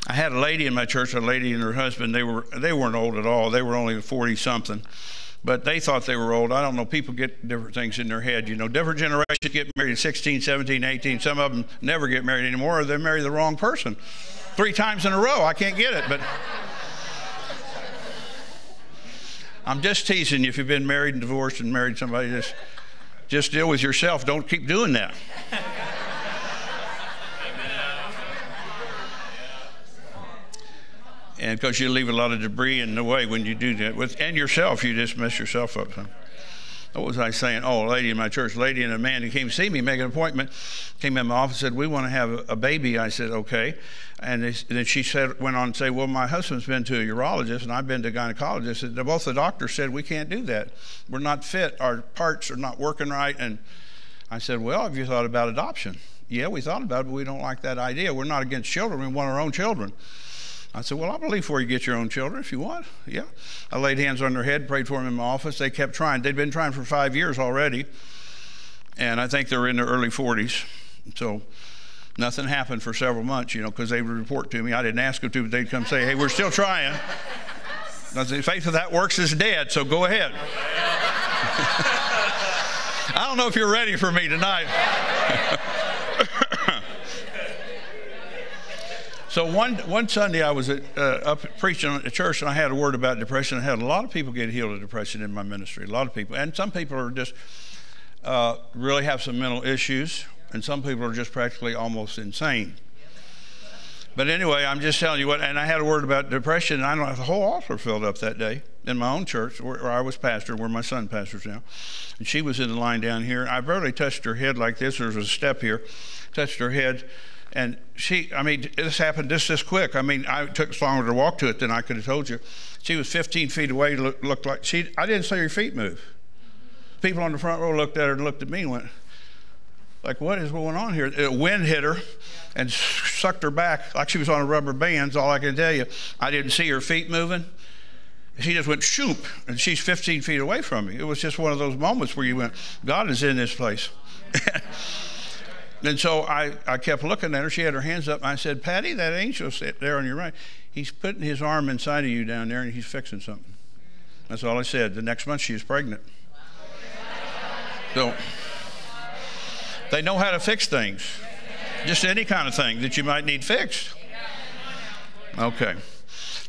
I had a lady in my church, a lady and her husband. They were they weren't old at all. They were only forty something, but they thought they were old. I don't know. People get different things in their head. You know, different generations get married at 16, 17, 18. Some of them never get married anymore, or they marry the wrong person three times in a row. I can't get it, but. I'm just teasing you if you've been married and divorced and married somebody. Just just deal with yourself. Don't keep doing that. And because you leave a lot of debris in the way when you do that. With and yourself you just mess yourself up what was i saying? Oh a lady in my church lady and a man who came to see me make an appointment came in my office said we want to have a baby. I said okay. And then she said went on to say well my husband's been to a urologist and i've been to a gynecologist. And both the doctors said we can't do that. We're not fit. Our parts are not working right. And i said well have you thought about adoption? Yeah we thought about it but we don't like that idea. We're not against children. We want our own children I said, Well, I believe for you get your own children if you want. Yeah. I laid hands on their head, prayed for them in my office. They kept trying. They'd been trying for five years already. And I think they're in their early 40s. So nothing happened for several months, you know, because they would report to me. I didn't ask them to, but they'd come say, Hey, we're still trying. I said, Faith that works is dead, so go ahead. I don't know if you're ready for me tonight. So one, one Sunday I was at, uh, up preaching at church and I had a word about depression. I had a lot of people get healed of depression in my ministry, a lot of people. And some people are just uh, really have some mental issues, and some people are just practically almost insane. But anyway, I'm just telling you what, and I had a word about depression, and I don't know, the whole altar filled up that day in my own church where, where I was pastor, where my son pastors now. And she was in the line down here. I barely touched her head like this. There was a step here, touched her head and she, I mean, this happened just this quick. I mean, I took longer to walk to it than I could have told you. She was 15 feet away, looked, looked like she, I didn't see her feet move. People on the front row looked at her and looked at me and went, like, what is going on here? A wind hit her and sucked her back like she was on a rubber band. all I can tell you. I didn't see her feet moving. She just went shoop, and she's 15 feet away from me. It was just one of those moments where you went, God is in this place. And so I, I kept looking at her. She had her hands up. I said, Patty, that angel sit there on your right, he's putting his arm inside of you down there and he's fixing something. That's all I said. The next month she was pregnant. So they know how to fix things, just any kind of thing that you might need fixed. Okay.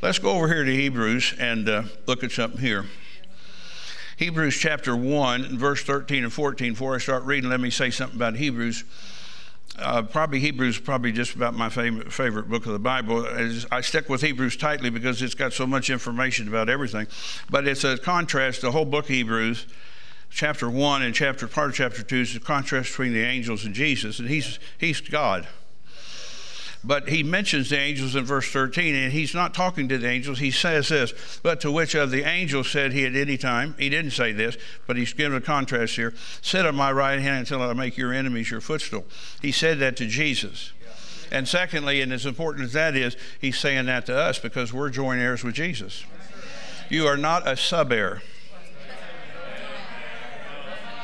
Let's go over here to Hebrews and uh, look at something here. Hebrews chapter 1, verse 13 and 14. Before I start reading, let me say something about Hebrews uh, probably Hebrews probably just about my favorite, favorite book of the Bible. I stick with Hebrews tightly because it's got so much information about everything. But it's a contrast. The whole book of Hebrews, chapter one and chapter part of chapter two, is a contrast between the angels and Jesus, and he's he's God. But he mentions the angels in verse 13, and he's not talking to the angels. He says this, but to which of the angels said he at any time, he didn't say this, but he's given a contrast here, sit on my right hand until I make your enemies your footstool. He said that to Jesus. And secondly, and as important as that is, he's saying that to us because we're joint heirs with Jesus. You are not a sub heir.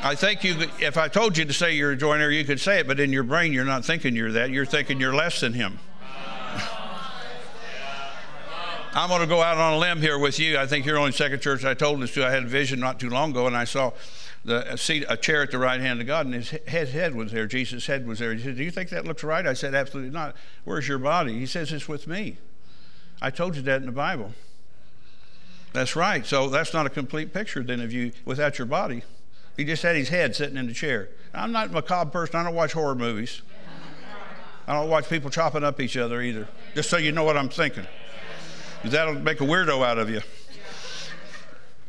I think you, if I told you to say you're a joint heir, you could say it, but in your brain, you're not thinking you're that. You're thinking you're less than him. I'm going to go out on a limb here with you. I think you're only second church I told this to. I had a vision not too long ago, and I saw the, a, seat, a chair at the right hand of God, and his, his head was there. Jesus' head was there. He said, Do you think that looks right? I said, Absolutely not. Where's your body? He says, It's with me. I told you that in the Bible. That's right. So that's not a complete picture then of you without your body. He just had his head sitting in the chair. I'm not a macabre person. I don't watch horror movies. I don't watch people chopping up each other either, just so you know what I'm thinking that'll make a weirdo out of you.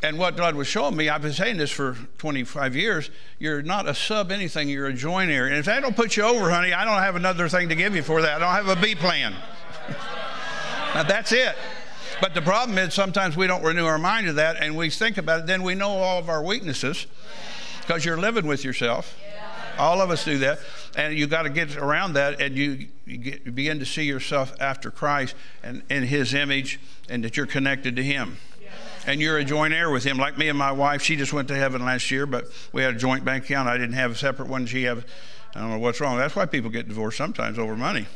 And what God was showing me, I've been saying this for 25 years, you're not a sub anything, you're a joint heir. And if that don't put you over, honey, I don't have another thing to give you for that. I don't have a B plan. now that's it. But the problem is sometimes we don't renew our mind to that and we think about it, then we know all of our weaknesses because you're living with yourself. All of us do that. And you got to get around that and you, you, get, you, begin to see yourself after Christ and in His image and that you're connected to Him. And you're a joint heir with Him. Like me and my wife, she just went to heaven last year, but we had a joint bank account. I didn't have a separate one. She have, I don't know what's wrong. That's why people get divorced sometimes over money.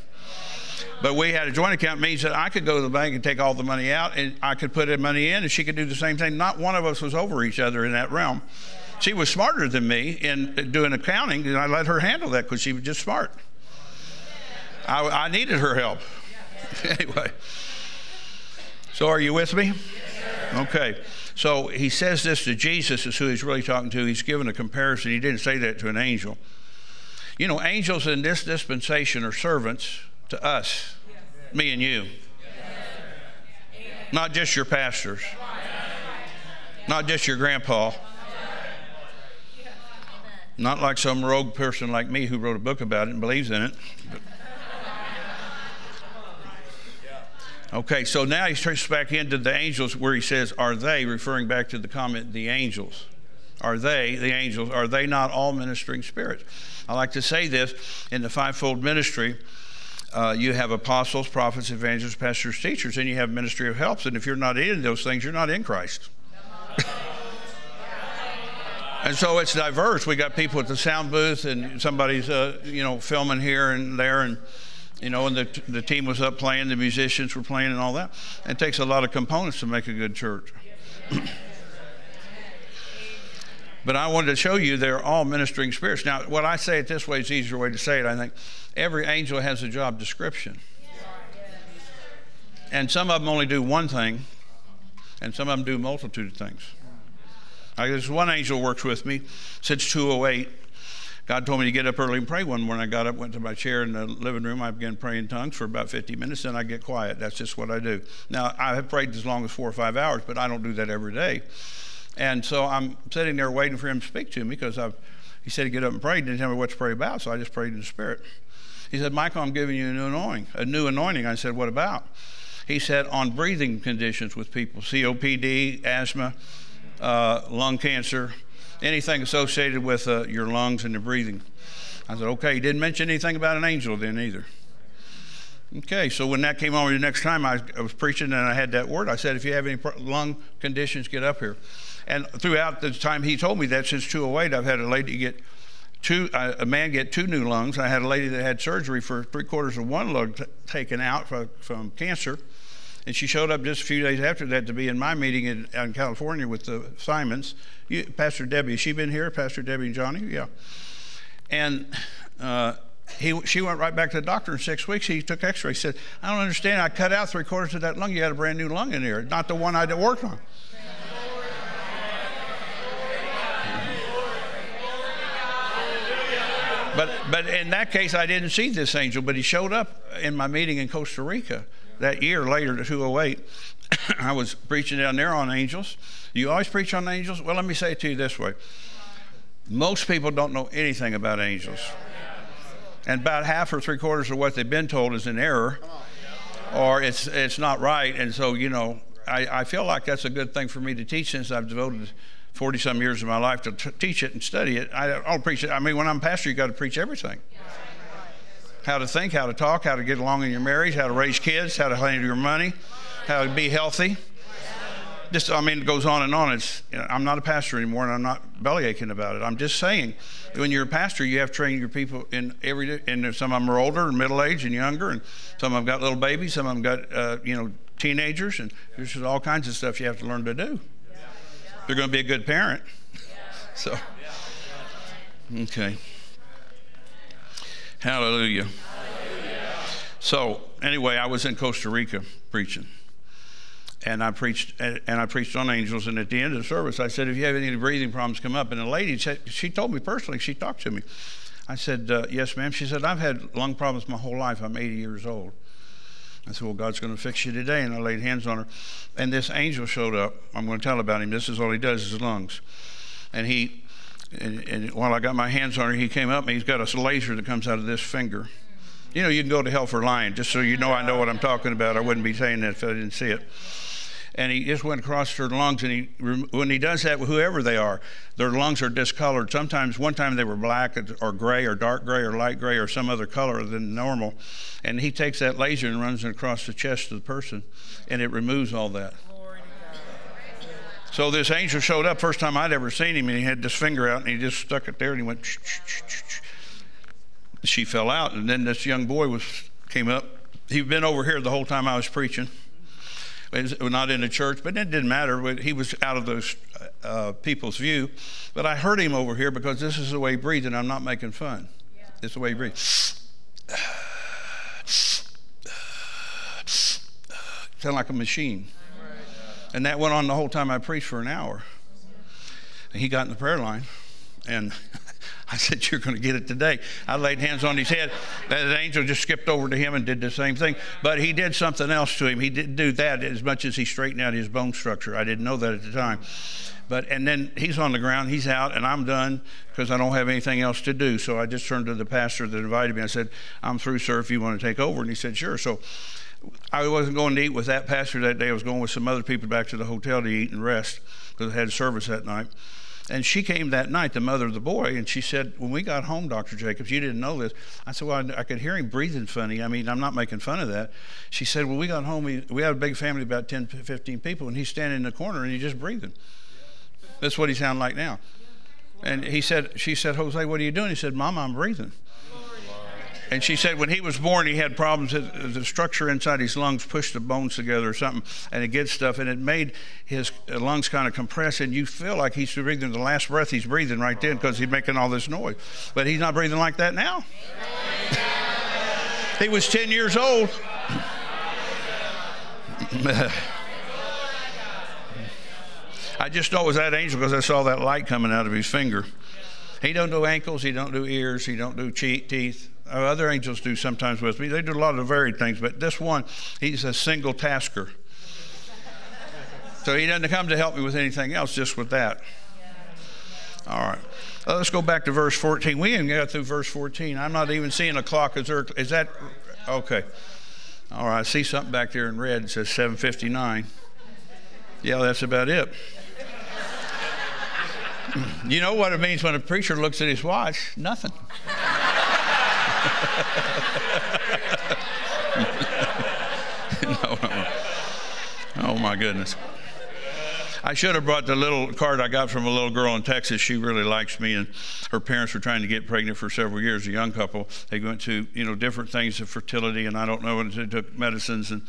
But we had a joint account means that I could go to the bank and take all the money out and I could put the money in and she could do the same thing. Not one of us was over each other in that realm. She was smarter than me in doing accounting, and I let her handle that because she was just smart. I, I needed her help. anyway, so are you with me? Okay. So he says this to Jesus, is who he's really talking to. He's given a comparison. He didn't say that to an angel. You know, angels in this dispensation are servants to us, me and you. Not just your pastors, not just your grandpa. Not like some rogue person like me who wrote a book about it and believes in it. Okay, so now he turns back into the angels where he says, Are they, referring back to the comment, the angels? Are they, the angels, are they not all ministering spirits? I like to say this in the fivefold ministry. Uh, you have apostles, prophets, evangelists, pastors, teachers, and you have ministry of helps. And if you're not in those things, you're not in Christ. And so it's diverse. We got people at the sound booth, and somebody's, uh, you know, filming here and there, and you know, and the the team was up playing, the musicians were playing, and all that. It takes a lot of components to make a good church. but I wanted to show you they're all ministering spirits. Now, what I say it this way is easier way to say it. I think every angel has a job description, and some of them only do one thing, and some of them do multitude of things. There's one angel works with me since 208. God told me to get up early and pray one morning. I got up, went to my chair in the living room. I began praying in tongues for about 50 minutes, then I get quiet. That's just what I do. Now, I have prayed as long as four or five hours, but I don't do that every day. And so I'm sitting there waiting for him to speak to me because I've, he said to get up and pray. He didn't tell me what to pray about, so I just prayed in the Spirit. He said, Michael, I'm giving you a new anointing. A new anointing. I said, what about? He said, on breathing conditions with people, COPD, asthma, uh, lung cancer, anything associated with uh, your lungs and the breathing. I said, okay, he didn't mention anything about an angel then either. Okay, so when that came on the next time I, I was preaching and I had that word, I said, if you have any lung conditions, get up here. And throughout the time he told me that, since 208, I've had a lady get two, uh, a man get two new lungs. I had a lady that had surgery for three quarters of one lung t- taken out for, from cancer. And she showed up just a few days after that to be in my meeting in, in California with the Simons. You, Pastor Debbie, she been here? Pastor Debbie and Johnny? Yeah. And uh, he, she went right back to the doctor in six weeks. He took x ray. He said, I don't understand. I cut out three quarters of that lung. You had a brand new lung in there, not the one I worked on. But, but in that case, I didn't see this angel, but he showed up in my meeting in Costa Rica that year later to 208, I was preaching down there on angels. You always preach on angels? Well, let me say it to you this way most people don't know anything about angels. And about half or three quarters of what they've been told is an error or it's, it's not right. And so, you know, I, I feel like that's a good thing for me to teach since I've devoted 40 some years of my life to t- teach it and study it. I don't preach it. I mean, when I'm pastor, you got to preach everything how to think, how to talk, how to get along in your marriage, how to raise kids, how to handle your money, how to be healthy. Just, I mean, it goes on and on. It's, you know, I'm not a pastor anymore, and I'm not belly aching about it. I'm just saying, when you're a pastor, you have to train your people in every, and some of them are older and middle aged and younger, and some of them got little babies, some of them got, uh, you know, teenagers, and there's just all kinds of stuff you have to learn to do. You're going to be a good parent. So, okay. Hallelujah. So, anyway, I was in Costa Rica preaching and I preached and I preached on angels. And at the end of the service, I said, "If you have any breathing problems, come up." And a lady said, she told me personally, she talked to me. I said, uh, "Yes, ma'am." She said, "I've had lung problems my whole life. I'm 80 years old." I said, "Well, God's going to fix you today." And I laid hands on her, and this angel showed up. I'm going to tell about him. This is all he does: his lungs, and he. And, and while I got my hands on her, he came up and he's got a laser that comes out of this finger. You know, you can go to hell for lying, just so you know I know what I'm talking about. I wouldn't be saying that if I didn't see it and he just went across her lungs. And he, when he does that, whoever they are, their lungs are discolored. Sometimes, one time they were black or gray or dark gray or light gray or some other color than normal. And he takes that laser and runs it across the chest of the person, and it removes all that. So this angel showed up first time I'd ever seen him, and he had this finger out, and he just stuck it there, and he went. She fell out, and then this young boy was came up. He'd been over here the whole time I was preaching not in the church, but it didn't matter. He was out of those uh, people's view. But I heard him over here because this is the way he breathed, and I'm not making fun. Yeah. It's the way he breathes. Sound like a machine. And that went on the whole time I preached for an hour. And he got in the prayer line, and I said, You're going to get it today. I laid hands on his head. That angel just skipped over to him and did the same thing. But he did something else to him. He didn't do that as much as he straightened out his bone structure. I didn't know that at the time. But and then he's on the ground, he's out, and I'm done because I don't have anything else to do. So I just turned to the pastor that invited me. I said, I'm through, sir, if you want to take over. And he said, Sure. So I wasn't going to eat with that pastor that day. I was going with some other people back to the hotel to eat and rest because I had service that night. And she came that night, the mother of the boy, and she said, When we got home, Dr. Jacobs, you didn't know this. I said, Well, I, I could hear him breathing funny. I mean, I'm not making fun of that. She said, Well, we got home, we, we had a big family, about 10, 15 people, and he's standing in the corner and he's just breathing. That's what he sounds like now. And he said, She said, Jose, what are you doing? He said, Mama, I'm breathing. And she said when he was born, he had problems. The structure inside his lungs pushed the bones together or something, and it gets stuff, and it made his uh, lungs kind of compress, and you feel like he's breathing the last breath he's breathing right then because he's making all this noise. But he's not breathing like that now. he was 10 years old. I just know it was that angel because I saw that light coming out of his finger. He don't do ankles, he don't do ears, he don't do cheek, teeth. Uh, other angels do sometimes with me. They do a lot of varied things, but this one, he's a single tasker. So he doesn't come to help me with anything else, just with that. All right. Uh, let's go back to verse 14. We even got through verse 14. I'm not even seeing a clock. Is, there, is that okay? All right. I see something back there in red. It says 7:59. Yeah, that's about it. you know what it means when a preacher looks at his watch? Nothing. no, no. Oh my goodness. I should have brought the little card I got from a little girl in Texas. She really likes me, and her parents were trying to get pregnant for several years. A young couple. They went to you know different things of fertility, and I don't know. And they took medicines, and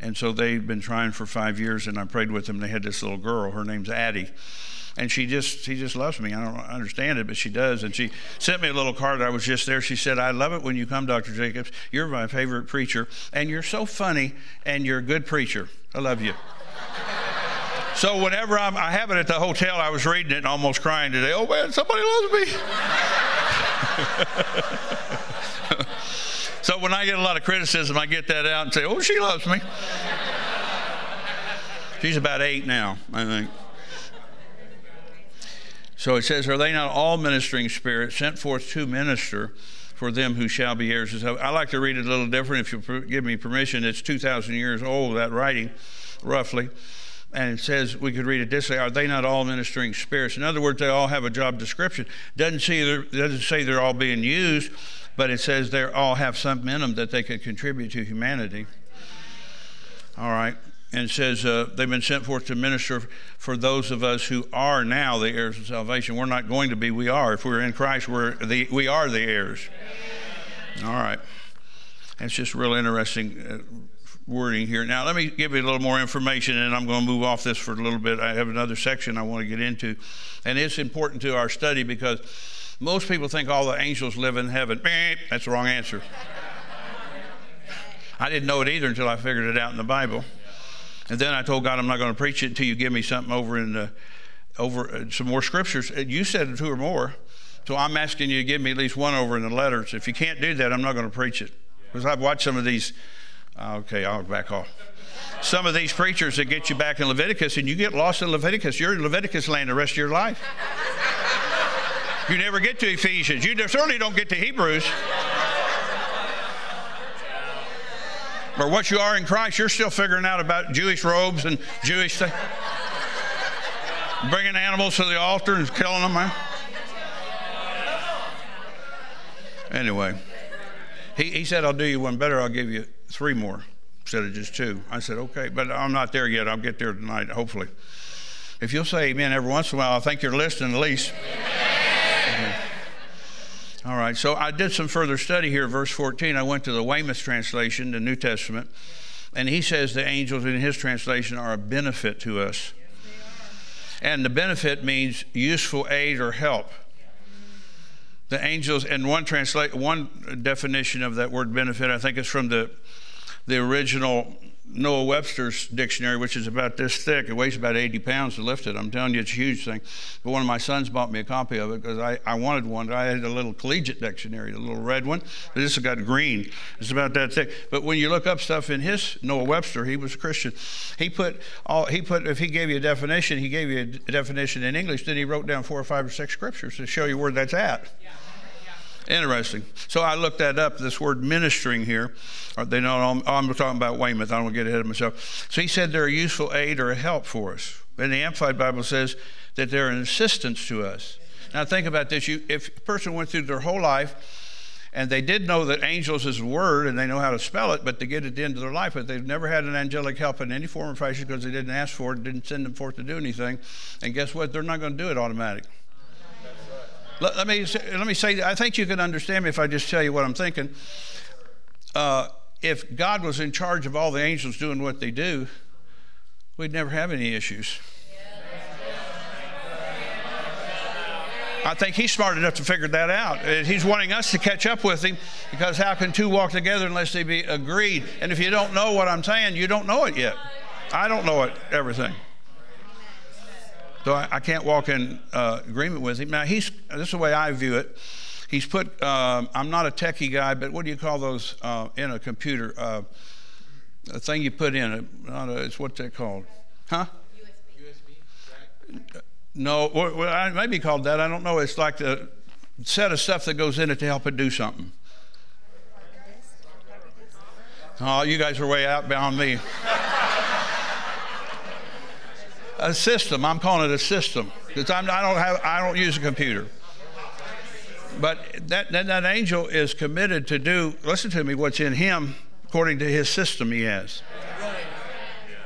and so they've been trying for five years. And I prayed with them. They had this little girl. Her name's Addie and she just she just loves me. I don't understand it, but she does. And she sent me a little card. I was just there. She said, "I love it when you come, Dr. Jacobs. You're my favorite preacher, and you're so funny, and you're a good preacher. I love you." so whenever I'm, I have it at the hotel, I was reading it and almost crying today. Oh man, somebody loves me. so when I get a lot of criticism, I get that out and say, "Oh, she loves me." She's about eight now, I think. So it says, Are they not all ministering spirits sent forth to minister for them who shall be heirs? I like to read it a little different. If you give me permission, it's 2,000 years old, that writing, roughly. And it says, we could read it this way Are they not all ministering spirits? In other words, they all have a job description. Doesn't, see doesn't say they're all being used, but it says they all have something in them that they could contribute to humanity. All right and says uh, they've been sent forth to minister for those of us who are now the heirs of salvation. We're not going to be, we are. If we're in Christ, we're the, we are the heirs. All right. That's just real interesting. Uh, wording here. Now, let me give you a little more information, and I'm going to move off this for a little bit. I have another section I want to get into, and it's important to our study because most people think all the angels live in heaven. That's the wrong answer. I didn't know it either until I figured it out in the Bible. And then I told God, I'm not going to preach it until you give me something over in the, over uh, some more scriptures. You said two or more. So I'm asking you to give me at least one over in the letters. If you can't do that, I'm not going to preach it. Because I've watched some of these. Okay, I'll back off. Some of these preachers that get you back in Leviticus, and you get lost in Leviticus. You're in Leviticus land the rest of your life. You never get to Ephesians. You certainly don't get to Hebrews. Or what you are in Christ, you're still figuring out about Jewish robes and Jewish things. Bringing animals to the altar and killing them. Anyway, he, he said, I'll do you one better. I'll give you three more instead of just two. I said, okay, but I'm not there yet. I'll get there tonight, hopefully. If you'll say amen every once in a while, I think you're listening at least. Okay. All right, so I did some further study here, verse 14. I went to the Weymouth translation, the New Testament, and he says the angels in his translation are a benefit to us. And the benefit means useful aid or help. The angels, and one translate one definition of that word benefit, I think is from the the original Noah Webster's dictionary, which is about this thick. It weighs about 80 pounds to lift it. I'm telling you, it's a huge thing. But one of my sons bought me a copy of it because I, I wanted one. I had a little collegiate dictionary, a little red one. But this has got green. It's about that thick. But when you look up stuff in his Noah Webster, he was a Christian. He put all he put if he gave you a definition, he gave you a definition in English. Then he wrote down four or five or six scriptures to show you where that's at. Yeah. Interesting. So I looked that up, this word ministering here. They know I'm, I'm talking about Weymouth. I don't get ahead of myself. So he said they're a useful aid or a help for us. And the Amplified Bible says that they're an assistance to us. Now think about this. You, if a person went through their whole life and they did know that angels is a word and they know how to spell it, but to get end of their life, but they've never had an angelic help in any form or fashion because they didn't ask for it, didn't send them forth to do anything. And guess what? They're not going to do it automatic. Let, let, me, let me say, I think you can understand me if I just tell you what I'm thinking. Uh, if God was in charge of all the angels doing what they do, we'd never have any issues. I think he's smart enough to figure that out. He's wanting us to catch up with him because how can two walk together unless they be agreed? And if you don't know what I'm saying, you don't know it yet. I don't know it, everything. So I, I can't walk in uh, agreement with him. Now, he's, this is the way I view it. He's put, um, I'm not a techie guy, but what do you call those uh, in a computer? Uh, a thing you put in, a, not a, it's what's that called? Huh? USB. USB. No, well, it may be called that. I don't know. It's like the set of stuff that goes in it to help it do something. Oh, you guys are way out beyond me a system. I'm calling it a system because I'm, don't have I don't use a computer. But that, that that angel is committed to do. Listen to me. What's in him according to his system he has.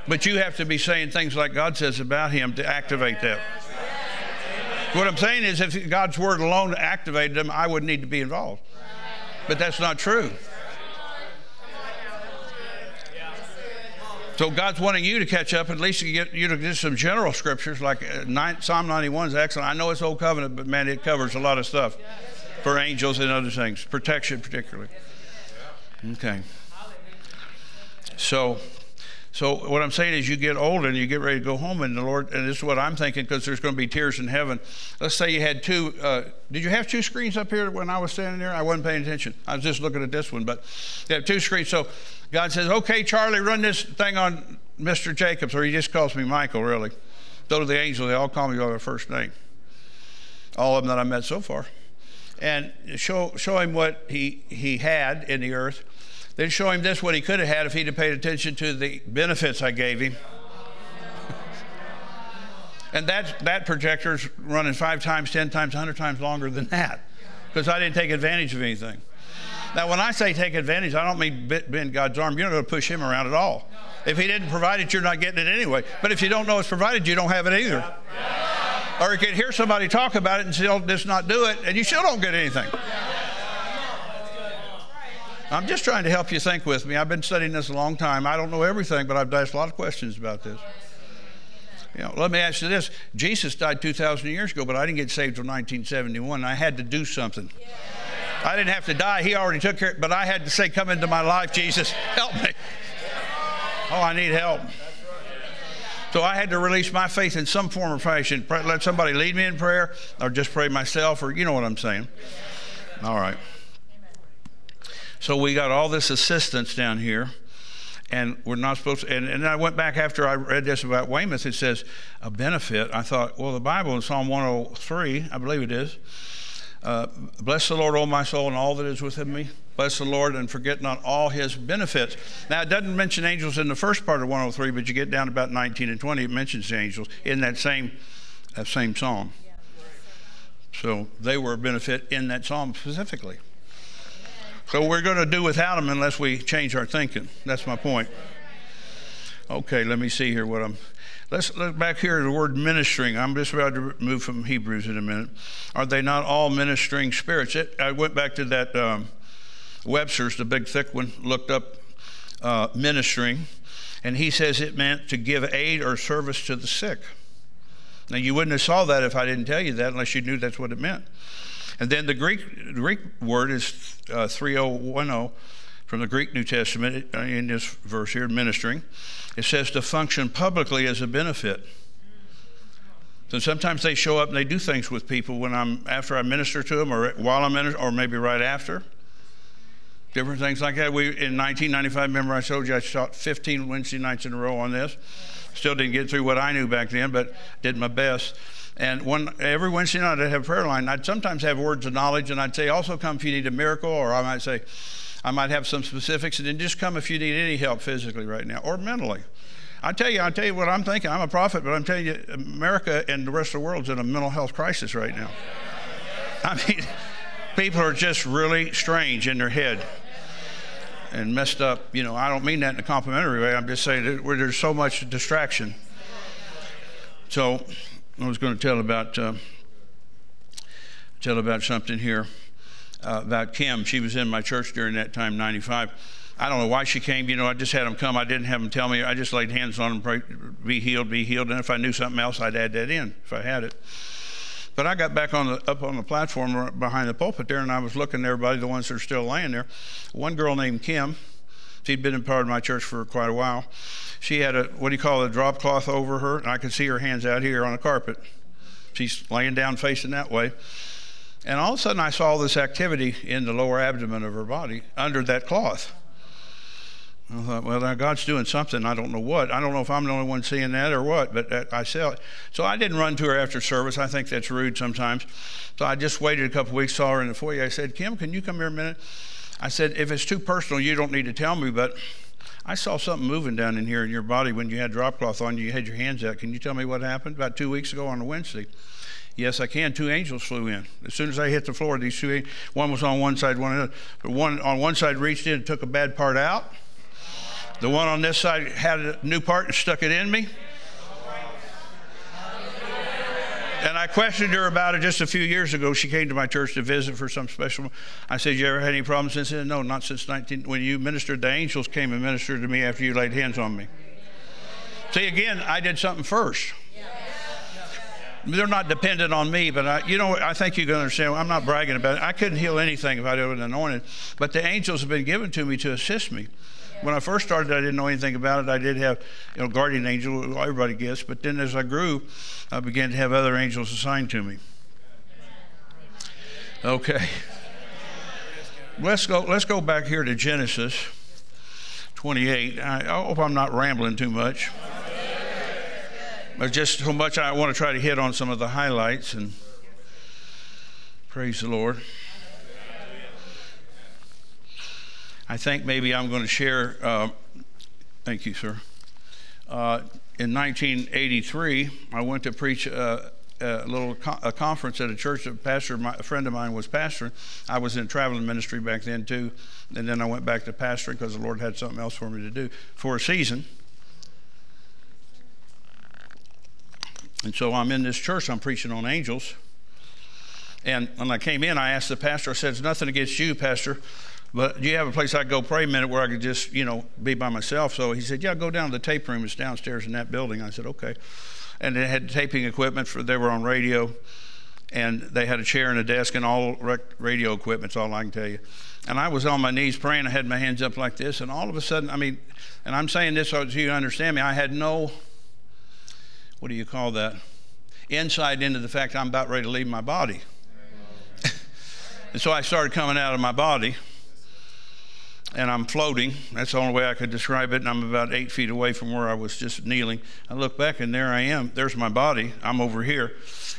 But you have to be saying things like God says about him to activate that. What I'm saying is, if God's word alone activated them, I wouldn't need to be involved. But that's not true. So God's wanting you to catch up, at least to get you to get some general scriptures, like uh, Psalm 91 is excellent. I know it's Old Covenant, but man, it covers a lot of stuff for angels and other things, protection particularly. Okay. So, so what I'm saying is, you get older and you get ready to go home, and the Lord, and this is what I'm thinking, because there's going to be tears in heaven. Let's say you had two. Uh, did you have two screens up here when I was standing there? I wasn't paying attention. I was just looking at this one, but you have two screens. So God says, okay, Charlie, run this thing on Mr. Jacobs, or he just calls me Michael, really. Though to the angels, they all call me by their first name. All of them that I met so far. And show, show him what he, he had in the earth. Then show him this, what he could have had if he'd have paid attention to the benefits I gave him. and that, that projector's running five times, ten times, a hundred times longer than that because I didn't take advantage of anything. Now, when I say take advantage, I don't mean bend God's arm. You're not going to push Him around at all. If He didn't provide it, you're not getting it anyway. But if you don't know it's provided, you don't have it either. Or you can hear somebody talk about it and still just not do it, and you still don't get anything. I'm just trying to help you think with me. I've been studying this a long time. I don't know everything, but I've asked a lot of questions about this. You know, let me ask you this: Jesus died 2,000 years ago, but I didn't get saved until 1971. I had to do something. I didn't have to die; He already took care. But I had to say, "Come into my life, Jesus. Help me." Oh, I need help. So I had to release my faith in some form or fashion. Let somebody lead me in prayer, or just pray myself, or you know what I'm saying. All right. So we got all this assistance down here, and we're not supposed to. And, and I went back after I read this about Weymouth. It says a benefit. I thought, well, the Bible in Psalm 103, I believe it is. Uh, Bless the Lord, O my soul, and all that is within me. Bless the Lord and forget not all his benefits. Now, it doesn't mention angels in the first part of 103, but you get down about 19 and 20, it mentions the angels in that same, that same psalm. So they were a benefit in that psalm specifically. So we're going to do without them unless we change our thinking. That's my point. Okay, let me see here what I'm. Let's look back here at the word ministering. I'm just about to move from Hebrews in a minute. Are they not all ministering spirits? It, I went back to that um, Webster's, the big thick one, looked up uh, ministering, and he says it meant to give aid or service to the sick. Now you wouldn't have saw that if I didn't tell you that, unless you knew that's what it meant. And then the Greek, Greek word is uh, 3010 from the Greek New Testament in this verse here, ministering. It says to function publicly as a benefit. So sometimes they show up and they do things with people when I'm after I minister to them, or while I'm in, or maybe right after. Different things like that. We in 1995, remember I told you I taught 15 Wednesday nights in a row on this. Still didn't get through what I knew back then, but did my best. And one, every Wednesday night I'd have prayer line. I'd sometimes have words of knowledge, and I'd say, also come if you need a miracle, or I might say, I might have some specifics, and then just come if you need any help physically right now or mentally. I tell you, I tell you what I'm thinking. I'm a prophet, but I'm telling you, America and the rest of the world's in a mental health crisis right now. I mean, people are just really strange in their head and messed up. You know, I don't mean that in a complimentary way. I'm just saying that there's so much distraction. So I was going to tell about uh, tell about something here uh, about Kim. She was in my church during that time, '95. I don't know why she came. You know, I just had them come. I didn't have them tell me. I just laid hands on them, pray, be healed, be healed. And if I knew something else, I'd add that in if I had it. But I got back on the, up on the platform behind the pulpit there, and I was looking at everybody, the ones that are still laying there. One girl named Kim, she'd been a part of my church for quite a while. She had a, what do you call it, a drop cloth over her, and I could see her hands out here on the carpet. She's laying down facing that way. And all of a sudden, I saw this activity in the lower abdomen of her body under that cloth. I thought, well, now God's doing something. I don't know what. I don't know if I'm the only one seeing that or what, but I saw it. So I didn't run to her after service. I think that's rude sometimes. So I just waited a couple weeks, saw her in the foyer. I said, Kim, can you come here a minute? I said, if it's too personal, you don't need to tell me, but I saw something moving down in here in your body when you had drop cloth on. You had your hands out. Can you tell me what happened about two weeks ago on a Wednesday? Yes, I can. Two angels flew in. As soon as I hit the floor, these two, one was on one side, one on the other. But one on one side reached in and took a bad part out. The one on this side had a new part and stuck it in me. And I questioned her about it just a few years ago. She came to my church to visit for some special. I said, "You ever had any problems since then?" No, not since 19. When you ministered, the angels came and ministered to me after you laid hands on me. See, again, I did something first. They're not dependent on me, but I, you know, I think you can understand. I'm not bragging about it. I couldn't heal anything if I didn't anointed, but the angels have been given to me to assist me when I first started, I didn't know anything about it. I did have, you know, guardian angel, everybody gets. But then as I grew, I began to have other angels assigned to me. Okay. Let's go. Let's go back here to Genesis 28. I, I hope I'm not rambling too much. But just so much I want to try to hit on some of the highlights and praise the Lord. I think maybe I'm going to share. Uh, thank you, sir. Uh, in 1983, I went to preach a, a little co- a conference at a church. A pastor, my, a friend of mine was pastor. I was in traveling ministry back then too, and then I went back to pastoring because the Lord had something else for me to do for a season. And so I'm in this church. I'm preaching on angels. And when I came in, I asked the pastor. I said, "It's nothing against you, Pastor." But do you have a place I could go pray a minute where I could just, you know, be by myself? So he said, Yeah, go down to the tape room. It's downstairs in that building. I said, Okay. And they had taping equipment for, they were on radio. And they had a chair and a desk and all radio equipment, that's all I can tell you. And I was on my knees praying. I had my hands up like this. And all of a sudden, I mean, and I'm saying this so you understand me, I had no, what do you call that? Insight into the fact I'm about ready to leave my body. and so I started coming out of my body and I'm floating. That's the only way I could describe it. And I'm about eight feet away from where I was just kneeling. I look back, and there I am. There's my body. I'm over here.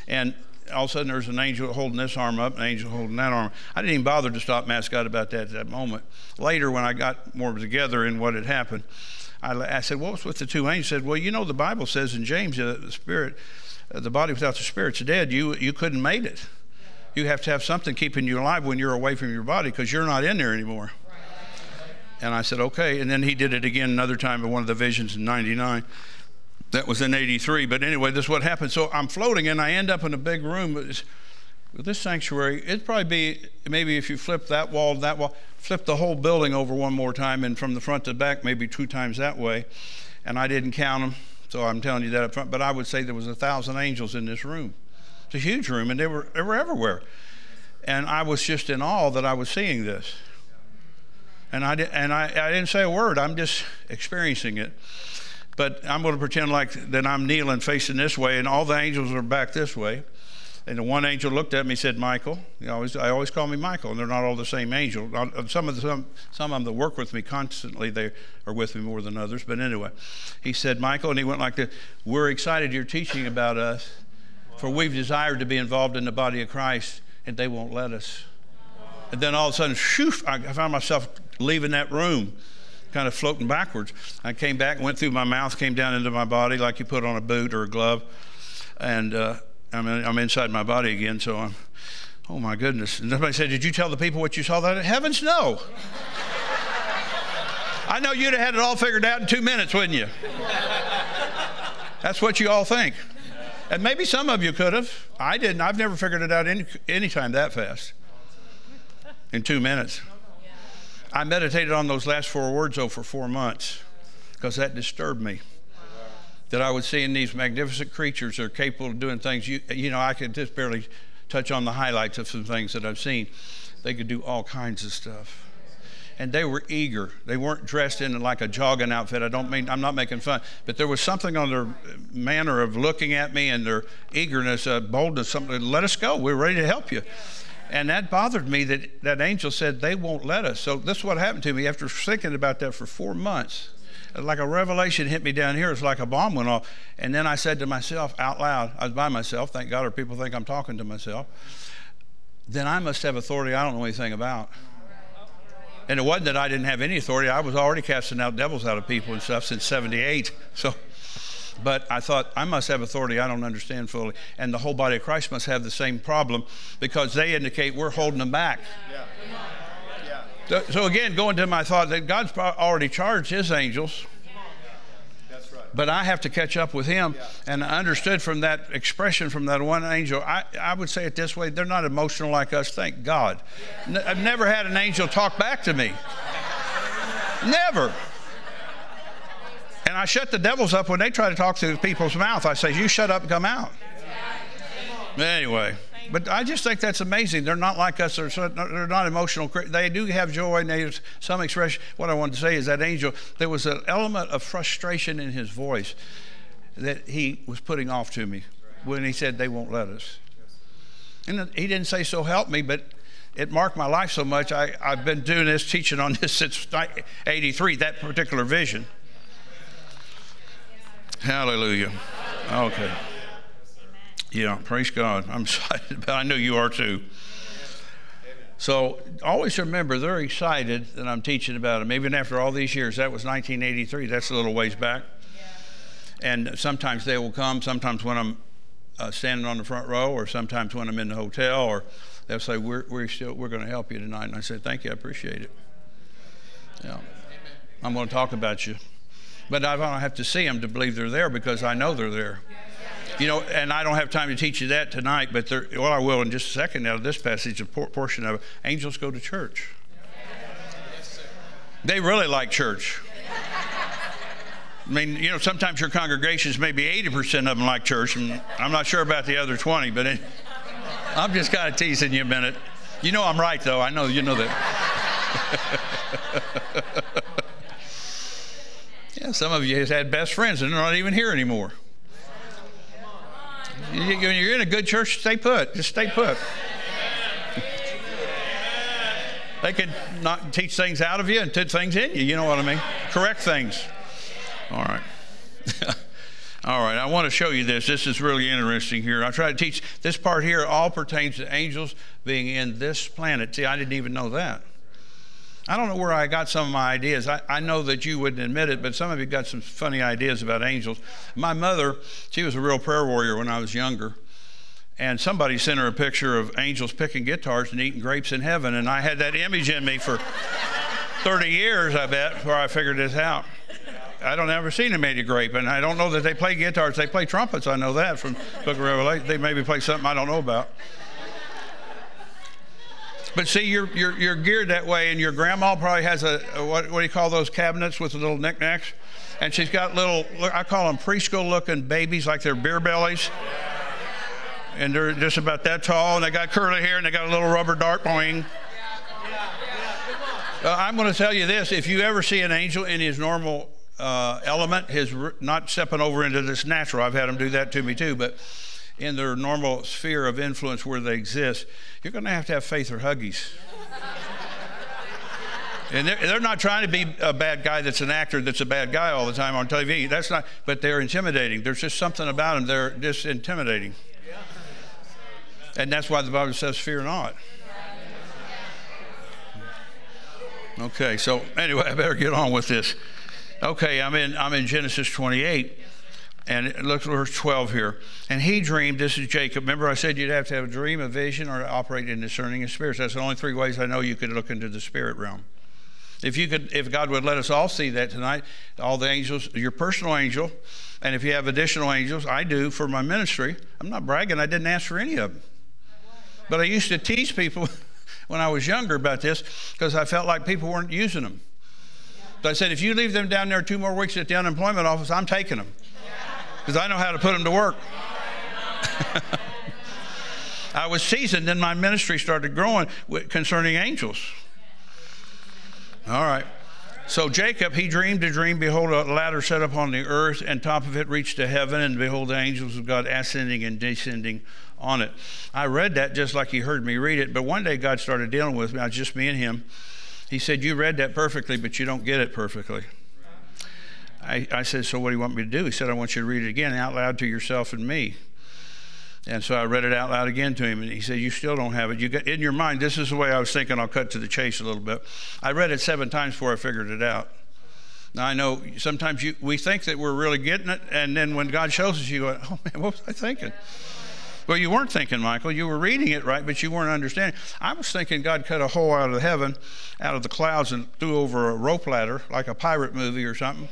And all of a sudden, there's an angel holding this arm up, an angel holding that arm. I didn't even bother to stop Mascot about that at that moment. Later, when I got more together in what had happened, I, I said, What's with the two angels? He said, Well, you know, the Bible says in James, uh, the spirit, uh, the body without the spirit's dead. You, you couldn't make it. You have to have something keeping you alive when you're away from your body because you're not in there anymore. And I said, okay. And then he did it again another time in one of the visions in 99. That was in 83. But anyway, this is what happened. So I'm floating and I end up in a big room. With this sanctuary, it'd probably be maybe if you flip that wall, that wall, flip the whole building over one more time and from the front to the back, maybe two times that way. And I didn't count them, so I'm telling you that up front. But I would say there was a thousand angels in this room. It's a huge room, and they were, they were everywhere. And I was just in awe that I was seeing this. And I, did, and I, I didn't say a word. I'm just experiencing it. But I'm going to pretend like that I'm kneeling facing this way, and all the angels are back this way. And the one angel looked at me and said, Michael. You always, I always call me Michael, and they're not all the same angel. Uh, some of, the, some, some of them that work with me constantly, they are with me more than others. But anyway, he said, Michael, and he went like this We're excited you're teaching about us, for we've desired to be involved in the body of Christ, and they won't let us. And then all of a sudden, shoo, I found myself leaving that room, kind of floating backwards. I came back, went through my mouth, came down into my body like you put on a boot or a glove, and uh, I'm, in, I'm inside my body again. So I'm, oh my goodness! And somebody said, "Did you tell the people what you saw?" That heavens, no. I know you'd have had it all figured out in two minutes, wouldn't you? That's what you all think. And maybe some of you could have. I didn't. I've never figured it out any, any time that fast. In two minutes. I meditated on those last four words, though, for four months because that disturbed me. That I was seeing these magnificent creatures that are capable of doing things. You, you know, I could just barely touch on the highlights of some things that I've seen. They could do all kinds of stuff. And they were eager. They weren't dressed in like a jogging outfit. I don't mean, I'm not making fun, but there was something on their manner of looking at me and their eagerness, uh, boldness, something, let us go. We're ready to help you. And that bothered me that that angel said they won't let us. So this is what happened to me after thinking about that for four months. Like a revelation hit me down here. It's like a bomb went off. And then I said to myself out loud, I was by myself, thank God, or people think I'm talking to myself. Then I must have authority I don't know anything about. And it wasn't that I didn't have any authority. I was already casting out devils out of people and stuff since 78. So but I thought, I must have authority I don't understand fully. And the whole body of Christ must have the same problem because they indicate we're holding them back. Yeah. Yeah. So, so, again, going to my thought that God's already charged his angels. But I have to catch up with him. Yeah. And I understood from that expression from that one angel, I, I would say it this way they're not emotional like us, thank God. I've never had an angel talk back to me. Never. I shut the devils up when they try to talk through people's mouth. I say, You shut up and come out. Anyway, but I just think that's amazing. They're not like us. They're, they're not emotional. They do have joy and there's some expression. What I wanted to say is that angel, there was an element of frustration in his voice that he was putting off to me when he said, They won't let us. And he didn't say, So help me, but it marked my life so much. I, I've been doing this, teaching on this since 83, that particular vision. Hallelujah. Okay. Yeah, praise God. I'm excited, but I know you are too. So always remember, they're excited that I'm teaching about them, even after all these years. That was 1983. That's a little ways back. And sometimes they will come, sometimes when I'm uh, standing on the front row, or sometimes when I'm in the hotel, or they'll say, We're, we're, still, we're going to help you tonight. And I say, Thank you, I appreciate it. Yeah. I'm going to talk about you. But I don't have to see them to believe they're there because I know they're there. You know, and I don't have time to teach you that tonight, but well, I will in just a second out of this passage, a portion of. Angels go to church. They really like church. I mean, you know, sometimes your congregations, maybe 80% of them like church, and I'm not sure about the other 20, but it, I'm just kind of teasing you a minute. You know I'm right, though. I know you know that. yeah, some of you have had best friends and they're not even here anymore. You're in a good church, stay put. Just stay put. They could not teach things out of you and put things in you. You know what I mean? Correct things. All right. all right. I want to show you this. This is really interesting here. I try to teach this part here. All pertains to angels being in this planet. See, I didn't even know that. I don't know where I got some of my ideas. I, I know that you wouldn't admit it, but some of you got some funny ideas about angels. My mother, she was a real prayer warrior when I was younger. And somebody sent her a picture of angels picking guitars and eating grapes in heaven. And I had that image in me for 30 years, I bet, before I figured this out. I don't ever seen them eat a grape, and I don't know that they play guitars. They play trumpets. I know that from Book of Revelation. They maybe play something I don't know about. But see, you're, you're, you're geared that way, and your grandma probably has a, a what, what do you call those cabinets with the little knickknacks? And she's got little, I call them preschool looking babies, like they're beer bellies. And they're just about that tall, and they got curly hair, and they got a little rubber dart boing. Uh, I'm going to tell you this if you ever see an angel in his normal uh, element, his not stepping over into this natural, I've had him do that to me too, but in their normal sphere of influence where they exist, you're going to have to have faith or huggies. And they're, they're, not trying to be a bad guy that's an actor that's a bad guy all the time on TV. That's not, but they're intimidating. There's just something about them, they're just intimidating. And that's why the Bible says, fear not. Okay, so anyway, I better get on with this. Okay, I'm in, I'm in Genesis 28. And look at verse 12 here. And he dreamed, this is Jacob. Remember, I said you'd have to have a dream, a vision, or operate in discerning of spirits. That's the only three ways I know you could look into the spirit realm. If you could, if God would let us all see that tonight, all the angels, your personal angel, and if you have additional angels, I do for my ministry. I'm not bragging, I didn't ask for any of them. But I used to tease people when I was younger about this because I felt like people weren't using them. So I said, if you leave them down there two more weeks at the unemployment office, I'm taking them because I know how to put them to work. I was seasoned, and my ministry started growing concerning angels. All right. So Jacob, he dreamed a dream. Behold, a ladder set up on the earth, and top of it reached to heaven, and behold, the angels of God ascending and descending on it. I read that just like he heard me read it, but one day God started dealing with me. I was just me and him. He said, You read that perfectly, but you don't get it perfectly. I, I said, So what do you want me to do? He said, I want you to read it again out loud to yourself and me. And so I read it out loud again to him, and he said, "You still don't have it. You got in your mind. This is the way I was thinking. I'll cut to the chase a little bit. I read it seven times before I figured it out. Now I know sometimes you, we think that we're really getting it, and then when God shows us, you go, "Oh man, what was I thinking?" Well, you weren't thinking, Michael. You were reading it right, but you weren't understanding. I was thinking God cut a hole out of the heaven, out of the clouds, and threw over a rope ladder, like a pirate movie or something.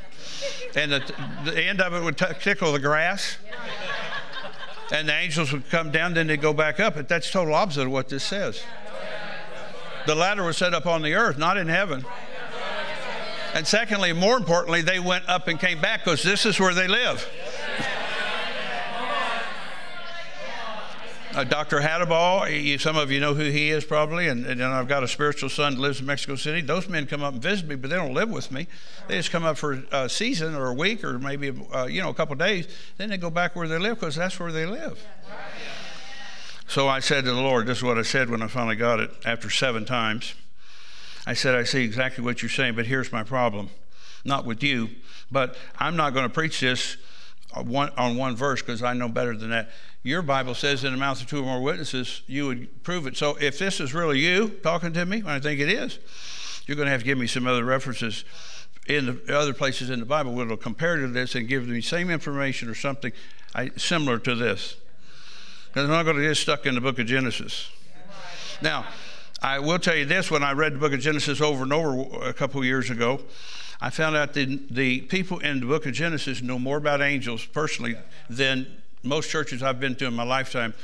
And the, the end of it would tickle the grass. And the angels would come down, then they'd go back up. But that's total opposite of what this says. The ladder was set up on the earth, not in heaven. And secondly, more importantly, they went up and came back because this is where they live. Uh, Dr. Hadabal, some of you know who he is probably, and, and I've got a spiritual son that lives in Mexico City. Those men come up and visit me, but they don't live with me. They just come up for a season or a week or maybe uh, you know a couple days. Then they go back where they live because that's where they live. So I said to the Lord, this is what I said when I finally got it after seven times. I said, I see exactly what you're saying, but here's my problem. Not with you, but I'm not going to preach this one, on one verse because I know better than that. Your Bible says, in the mouth of two or more witnesses, you would prove it. So if this is really you talking to me, I think it is, you're going to have to give me some other references in the other places in the Bible that will compare to this and give me same information or something similar to this. Because I'm not going to get stuck in the book of Genesis. Now, I will tell you this when I read the book of Genesis over and over a couple years ago, I found out that the people in the book of Genesis know more about angels personally than most churches I've been to in my lifetime.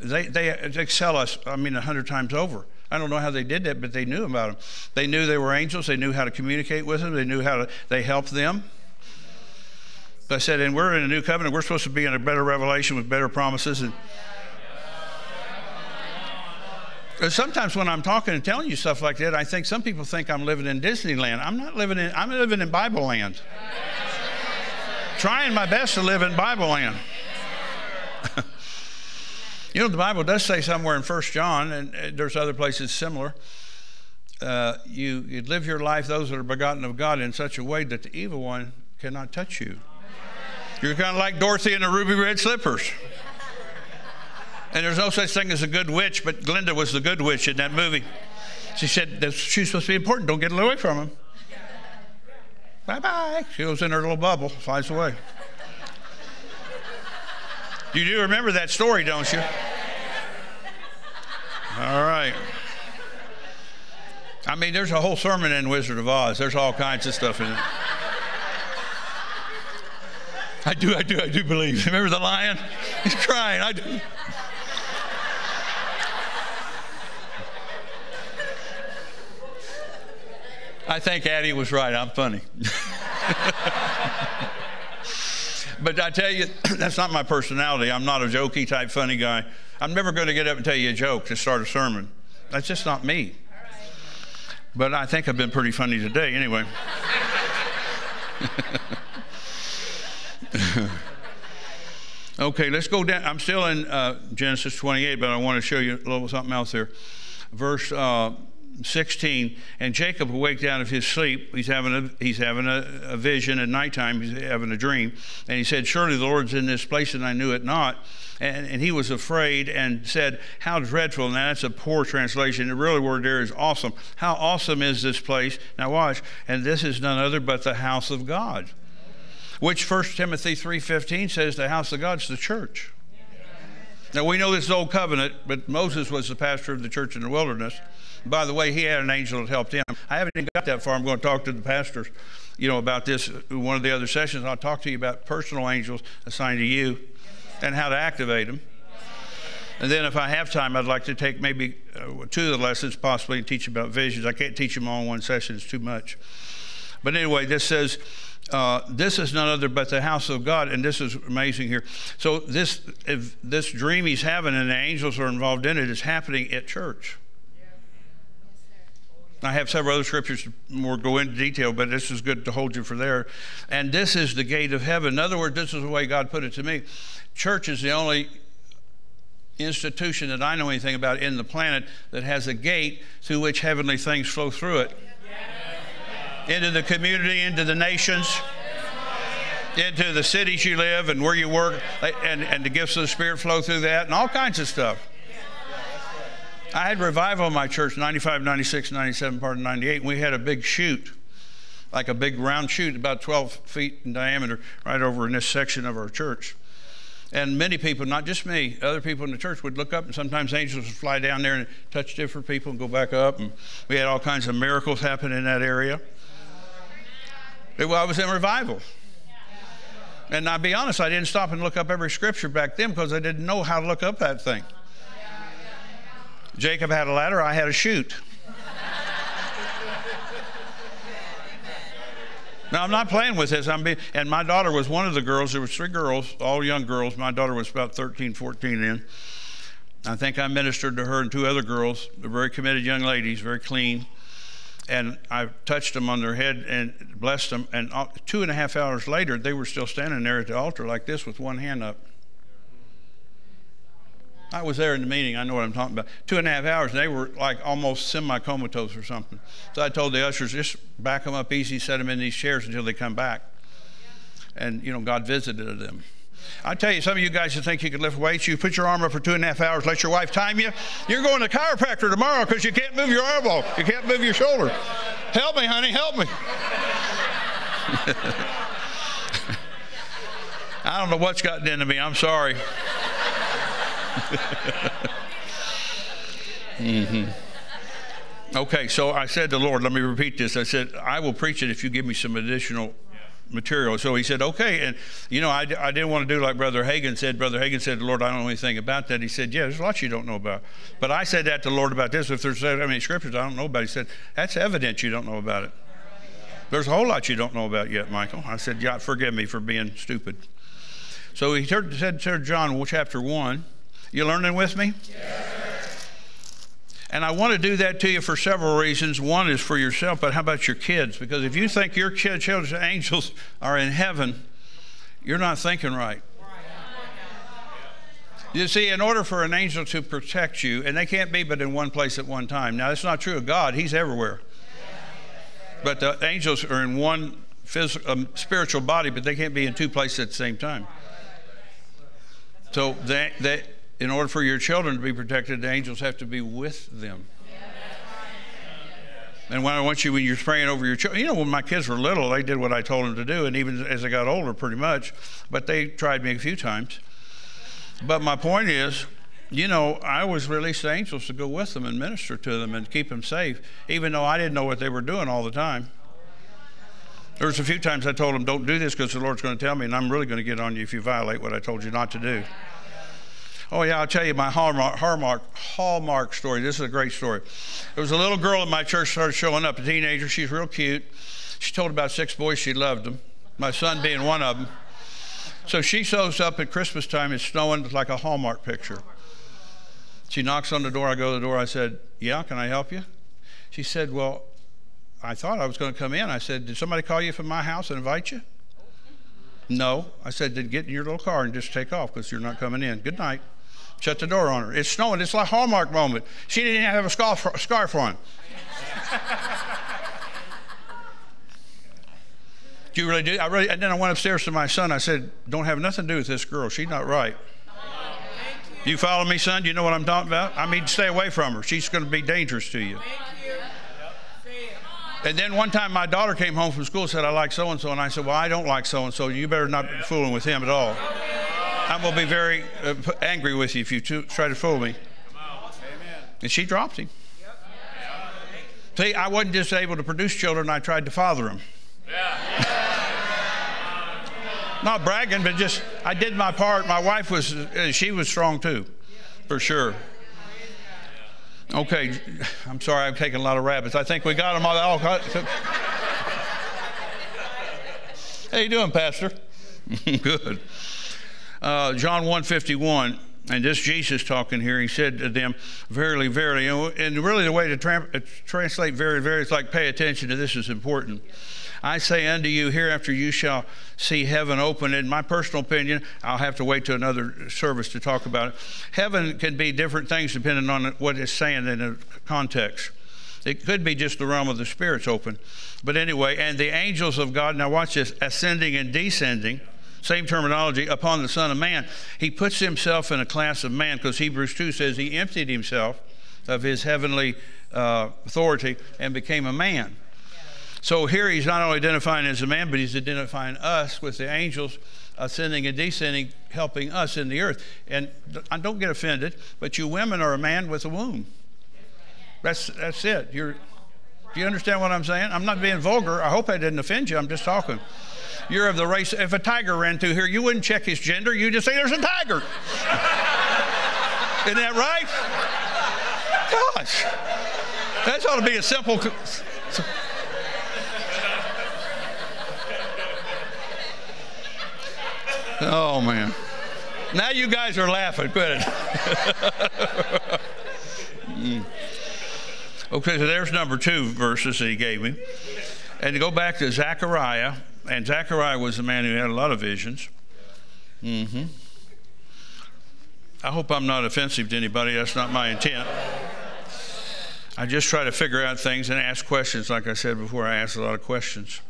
They, they excel us, I mean, a hundred times over. I don't know how they did that, but they knew about them. They knew they were angels. They knew how to communicate with them. They knew how to, they helped them. I said, and we're in a new covenant. We're supposed to be in a better revelation with better promises. And sometimes when I'm talking and telling you stuff like that, I think some people think I'm living in Disneyland. I'm not living in, I'm living in Bible land. Trying my best to live in Bible land. you know, the Bible does say somewhere in First John, and uh, there's other places similar. Uh, you, you live your life, those that are begotten of God, in such a way that the evil one cannot touch you. You're kind of like Dorothy in the ruby red slippers. And there's no such thing as a good witch, but Glinda was the good witch in that movie. She said she's supposed to be important. Don't get away from him. Bye bye. She goes in her little bubble, flies away. You do remember that story, don't you? All right. I mean, there's a whole sermon in Wizard of Oz. There's all kinds of stuff in it. I do, I do, I do believe. Remember the lion? He's crying. I do. I think Addie was right. I'm funny. but I tell you, that's not my personality. I'm not a jokey type funny guy. I'm never going to get up and tell you a joke to start a sermon. That's just not me. But I think I've been pretty funny today anyway. okay, let's go down. I'm still in uh, Genesis 28, but I want to show you a little something else here. Verse uh, 16, and Jacob awaked out of his sleep. He's having a he's having a, a, vision at nighttime. He's having a dream, and he said, "Surely the Lord's in this place, and I knew it not." And, and he was afraid and said, "How dreadful!" Now that's a poor translation. The real word there is awesome. How awesome is this place? Now watch, and this is none other but the house of God, which 1 Timothy 3:15 says the house of God is the church. Now we know this is old covenant, but Moses was the pastor of the church in the wilderness. By the way, he had an angel that helped him. I haven't even got that far. I'm going to talk to the pastors, you know, about this one of the other sessions. I'll talk to you about personal angels assigned to you and how to activate them. And then, if I have time, I'd like to take maybe uh, two of the lessons, possibly, and teach about visions. I can't teach them all in one session; it's too much. But anyway, this says, uh, "This is none other but the house of God," and this is amazing here. So this, this dream he's having, and the angels are involved in it, is happening at church. I have several other scriptures more go into detail, but this is good to hold you for there. And this is the gate of heaven. In other words, this is the way God put it to me. Church is the only institution that I know anything about in the planet that has a gate through which heavenly things flow through it. Into the community, into the nations, into the cities you live and where you work, and, and the gifts of the Spirit flow through that, and all kinds of stuff. I had revival in my church 95, 96, 97, part of 98, and we had a big chute, like a big round chute, about 12 feet in diameter, right over in this section of our church. And many people, not just me, other people in the church would look up, and sometimes angels would fly down there and touch different people and go back up. And we had all kinds of miracles happen in that area. Well, I was in revival. And I'll be honest, I didn't stop and look up every scripture back then because I didn't know how to look up that thing. Jacob had a ladder, I had a chute. Now I'm not playing with this. I'm being, and my daughter was one of the girls. There was three girls, all young girls. My daughter was about 13, 14 then. I think I ministered to her and two other girls. They're very committed young ladies, very clean. And I touched them on their head and blessed them. And uh, two and a half hours later, they were still standing there at the altar like this with one hand up. I was there in the meeting. I know what I'm talking about. Two and a half hours, and they were like almost semi comatose or something. So I told the ushers, just back them up easy, set them in these chairs until they come back. And, you know, God visited them. I tell you, some of you guys who think you can lift weights, you put your arm up for two and a half hours, let your wife time you. You're going to chiropractor tomorrow because you can't move your elbow, you can't move your shoulder. Help me, honey, help me. I don't know what's gotten into me. I'm sorry mm-hmm. Okay, so I said to the Lord, let me repeat this. I said, I will preach it if you give me some additional material. So he said, okay. And, you know, I, I didn't want to do like Brother Hagin said. Brother Hagin said, Lord, I don't know anything about that. He said, yeah, there's lots you don't know about. But I said that to the Lord about this. If there's that many scriptures I don't know about, he said, that's evidence you don't know about it. There's a whole lot you don't know about yet, Michael. I said, yeah, forgive me for being stupid. So he said to John chapter 1, you learning with me? And I want to do that to you for several reasons. One is for yourself, but how about your kids? Because if you think your kids, children, angels are in heaven, you're not thinking right. You see, in order for an angel to protect you, and they can't be but in one place at one time. Now, that's not true of God, He's everywhere. But the angels are in one physical, um, spiritual body, but they can't be in two places at the same time. So, they, they, in order for your children to be protected, the angels have to be with them. And when I want you, when you're praying over your children, you know, when my kids were little, they did what I told them to do, and even as they got older, pretty much. But they tried me a few times. But my point is, you know, I always released angels to go with them and minister to them and keep them safe, even though I didn't know what they were doing all the time. There was a few times I told them, don't do this because the Lord's going to tell me, and I'm really going to get on you if you violate what I told you not to do. Oh, yeah, I'll tell you my hallmark, hallmark, hallmark story. This is a great story. There was a little girl in my church started showing up, a teenager. She's real cute. She told about six boys she loved them, my son being one of them. So she shows up at Christmas time. It's snowing like a Hallmark picture. She knocks on the door. I go to the door. I said, Yeah, can I help you? She said, Well, I thought I was going to come in. I said, Did somebody call you from my house and invite you? No. I said, Then get in your little car and just take off because you're not coming in. Good night. Shut the door on her. It's snowing. It's like Hallmark moment. She didn't have a scarf, scarf on. do you really do? I really, and then I went upstairs to my son. I said, Don't have nothing to do with this girl. She's not right. Do you follow me, son? Do you know what I'm talking about? I mean, stay away from her. She's going to be dangerous to you. And then one time my daughter came home from school and said, I like so and so. And I said, Well, I don't like so and so. You better not be fooling with him at all. I'm going to be very uh, angry with you if you try to fool me. And she dropped him. See, I wasn't just able to produce children, I tried to father them. Not bragging, but just I did my part. My wife was, uh, she was strong too, for sure. Okay, I'm sorry, I'm taking a lot of rabbits. I think we got them all. all How you doing, Pastor? Good. Uh, John 151, and this Jesus talking here, he said to them, Verily, verily. And really, the way to tra- translate very, very is like pay attention to this is important. I say unto you, hereafter you shall see heaven open. In my personal opinion, I'll have to wait to another service to talk about it. Heaven can be different things depending on what it's saying in the context. It could be just the realm of the spirits open. But anyway, and the angels of God, now watch this, ascending and descending same terminology, upon the Son of Man. He puts himself in a class of man because Hebrews 2 says he emptied himself of his heavenly uh, authority and became a man. So here he's not only identifying as a man, but he's identifying us with the angels ascending and descending, helping us in the earth. And don't get offended, but you women are a man with a womb. That's, that's it. You're, do you understand what I'm saying? I'm not being vulgar. I hope I didn't offend you. I'm just talking. You're of the race. If a tiger ran through here, you wouldn't check his gender. You'd just say, there's a tiger. Isn't that right? Gosh. That ought to be a simple. Oh, man. Now you guys are laughing. It. mm. Okay, so there's number two verses that he gave me. And to go back to Zechariah, and Zechariah was a man who had a lot of visions. Mm-hmm. I hope I'm not offensive to anybody. That's not my intent. I just try to figure out things and ask questions. Like I said before, I ask a lot of questions.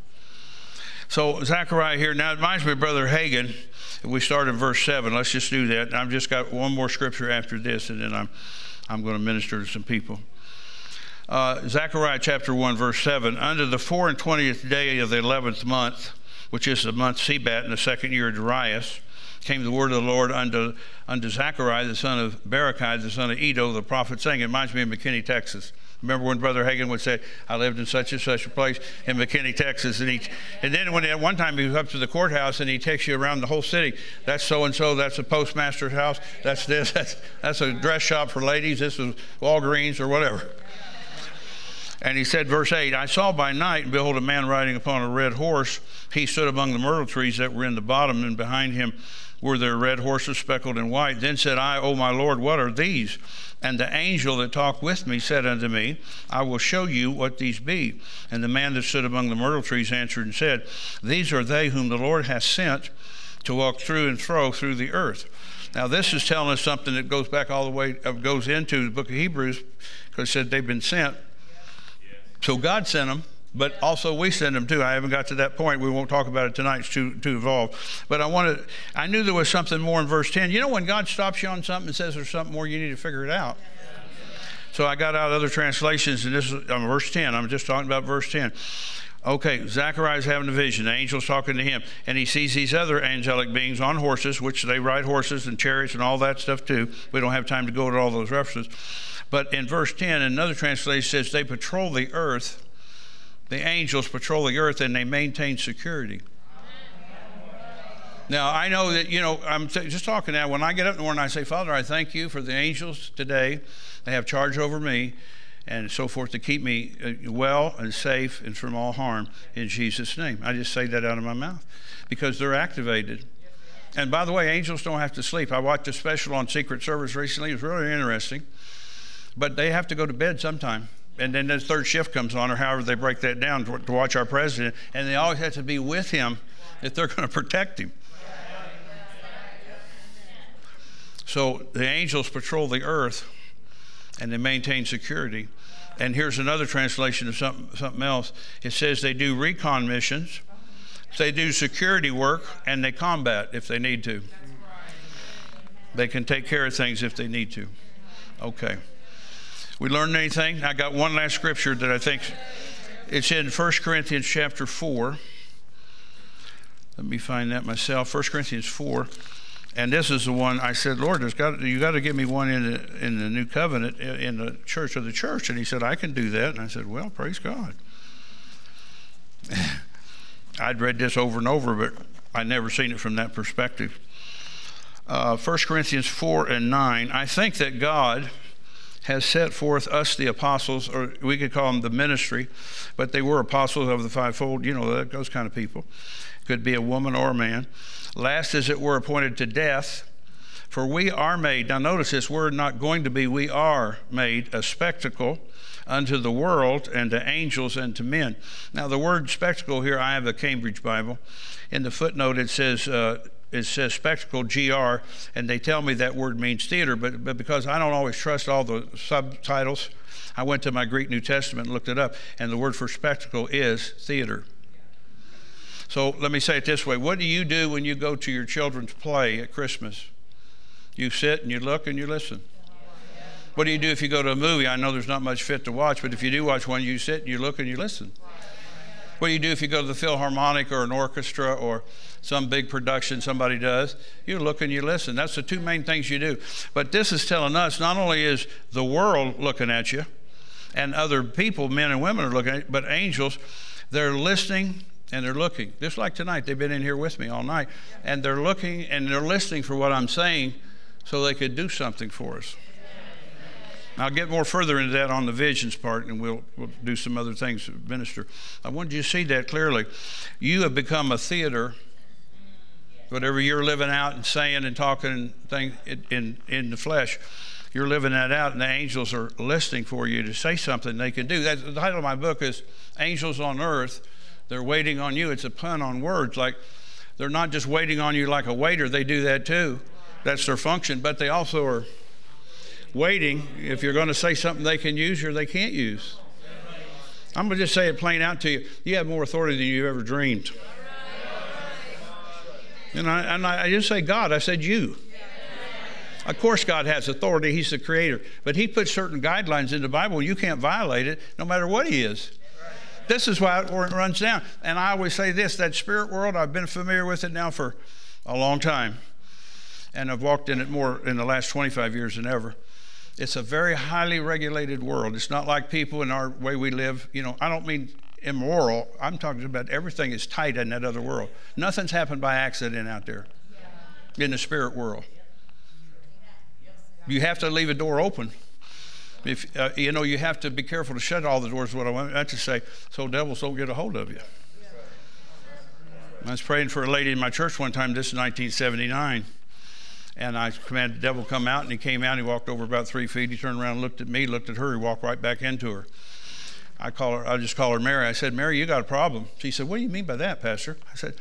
So Zechariah here now it reminds me of Brother Hagin we start in verse 7. Let's just do that. I've just got one more scripture after this, and then I'm, I'm going to minister to some people. Uh, Zechariah chapter 1, verse 7. Under the four and twentieth day of the eleventh month, which is the month Sebat in the second year of Darius, came the word of the Lord unto, unto Zechariah, the son of Berechiah, the son of Iddo, the prophet, saying, It reminds me of McKinney, Texas. Remember when Brother Hagin would say, I lived in such and such a place in McKinney, Texas. And, he, and then when at one time he was up to the courthouse and he takes you around the whole city. That's so and so, that's the postmaster's house, that's this, that's, that's a dress shop for ladies, this is Walgreens or whatever. And he said, verse 8, I saw by night, and behold, a man riding upon a red horse. He stood among the myrtle trees that were in the bottom, and behind him were there red horses speckled and white. Then said I, O my Lord, what are these? And the angel that talked with me said unto me, I will show you what these be. And the man that stood among the myrtle trees answered and said, These are they whom the Lord hath sent to walk through and fro through the earth. Now, this is telling us something that goes back all the way, uh, goes into the book of Hebrews, because it said they've been sent. So God sent them, but also we send them too. I haven't got to that point. We won't talk about it tonight. It's too too involved. But I wanted. I knew there was something more in verse 10. You know when God stops you on something and says there's something more, you need to figure it out. So I got out other translations, and this is um, verse 10. I'm just talking about verse 10. Okay, Zechariah's having a vision. The angel's talking to him, and he sees these other angelic beings on horses, which they ride horses and chariots and all that stuff too. We don't have time to go to all those references. But in verse 10, another translation says they patrol the earth the angels patrol the earth and they maintain security. Now, I know that, you know, I'm t- just talking now. When I get up in the morning, I say, Father, I thank you for the angels today. They have charge over me and so forth to keep me uh, well and safe and from all harm in Jesus' name. I just say that out of my mouth because they're activated. And by the way, angels don't have to sleep. I watched a special on Secret Service recently. It was really interesting. But they have to go to bed sometime and then the third shift comes on, or however they break that down to, to watch our president, and they always have to be with him if they're going to protect him. So the angels patrol the earth and they maintain security. And here's another translation of something, something else. It says they do recon missions, they do security work, and they combat if they need to. They can take care of things if they need to. Okay. We learned anything? I got one last scripture that I think it's in 1 Corinthians chapter 4. Let me find that myself. 1 Corinthians 4. And this is the one I said, Lord, there's got, you got to give me one in the, in the new covenant in the church of the church. And he said, I can do that. And I said, Well, praise God. I'd read this over and over, but I'd never seen it from that perspective. Uh, 1 Corinthians 4 and 9. I think that God has set forth us, the apostles, or we could call them the ministry, but they were apostles of the fivefold, you know, those kind of people. Could be a woman or a man. Last, as it were, appointed to death. For we are made, now notice this word not going to be, we are made a spectacle unto the world and to angels and to men. Now, the word spectacle here, I have a Cambridge Bible. In the footnote, it says, uh, it says spectacle, GR, and they tell me that word means theater, but, but because I don't always trust all the subtitles, I went to my Greek New Testament and looked it up, and the word for spectacle is theater. So let me say it this way What do you do when you go to your children's play at Christmas? You sit and you look and you listen. What do you do if you go to a movie? I know there's not much fit to watch, but if you do watch one, you sit and you look and you listen. What do you do if you go to the Philharmonic or an orchestra or some big production somebody does? You look and you listen. That's the two main things you do. But this is telling us not only is the world looking at you and other people, men and women, are looking at you, but angels, they're listening and they're looking. Just like tonight, they've been in here with me all night, and they're looking and they're listening for what I'm saying so they could do something for us. I'll get more further into that on the visions part, and we'll, we'll do some other things, minister. I wanted you to see that clearly. You have become a theater. Whatever you're living out and saying and talking thing in, in the flesh, you're living that out, and the angels are listening for you to say something they can do. The title of my book is Angels on Earth. They're waiting on you. It's a pun on words. Like they're not just waiting on you like a waiter, they do that too. That's their function, but they also are waiting if you're going to say something they can use or they can't use. I'm going to just say it plain out to you. You have more authority than you ever dreamed. And I, and I didn't say God, I said you. Of course, God has authority. He's the creator. But He puts certain guidelines in the Bible. You can't violate it no matter what He is. This is why it runs down. And I always say this that spirit world, I've been familiar with it now for a long time. And I've walked in it more in the last 25 years than ever. It's a very highly regulated world. It's not like people in our way we live. You know, I don't mean immoral. I'm talking about everything is tight in that other world. Nothing's happened by accident out there in the spirit world. You have to leave a door open. If uh, you know, you have to be careful to shut all the doors. What I want to say, so devils don't get a hold of you. I was praying for a lady in my church one time. This is 1979. And I commanded the devil come out, and he came out. He walked over about three feet. He turned around, looked at me, looked at her. He walked right back into her. I call her. I just call her Mary. I said, Mary, you got a problem. She said, What do you mean by that, Pastor? I said,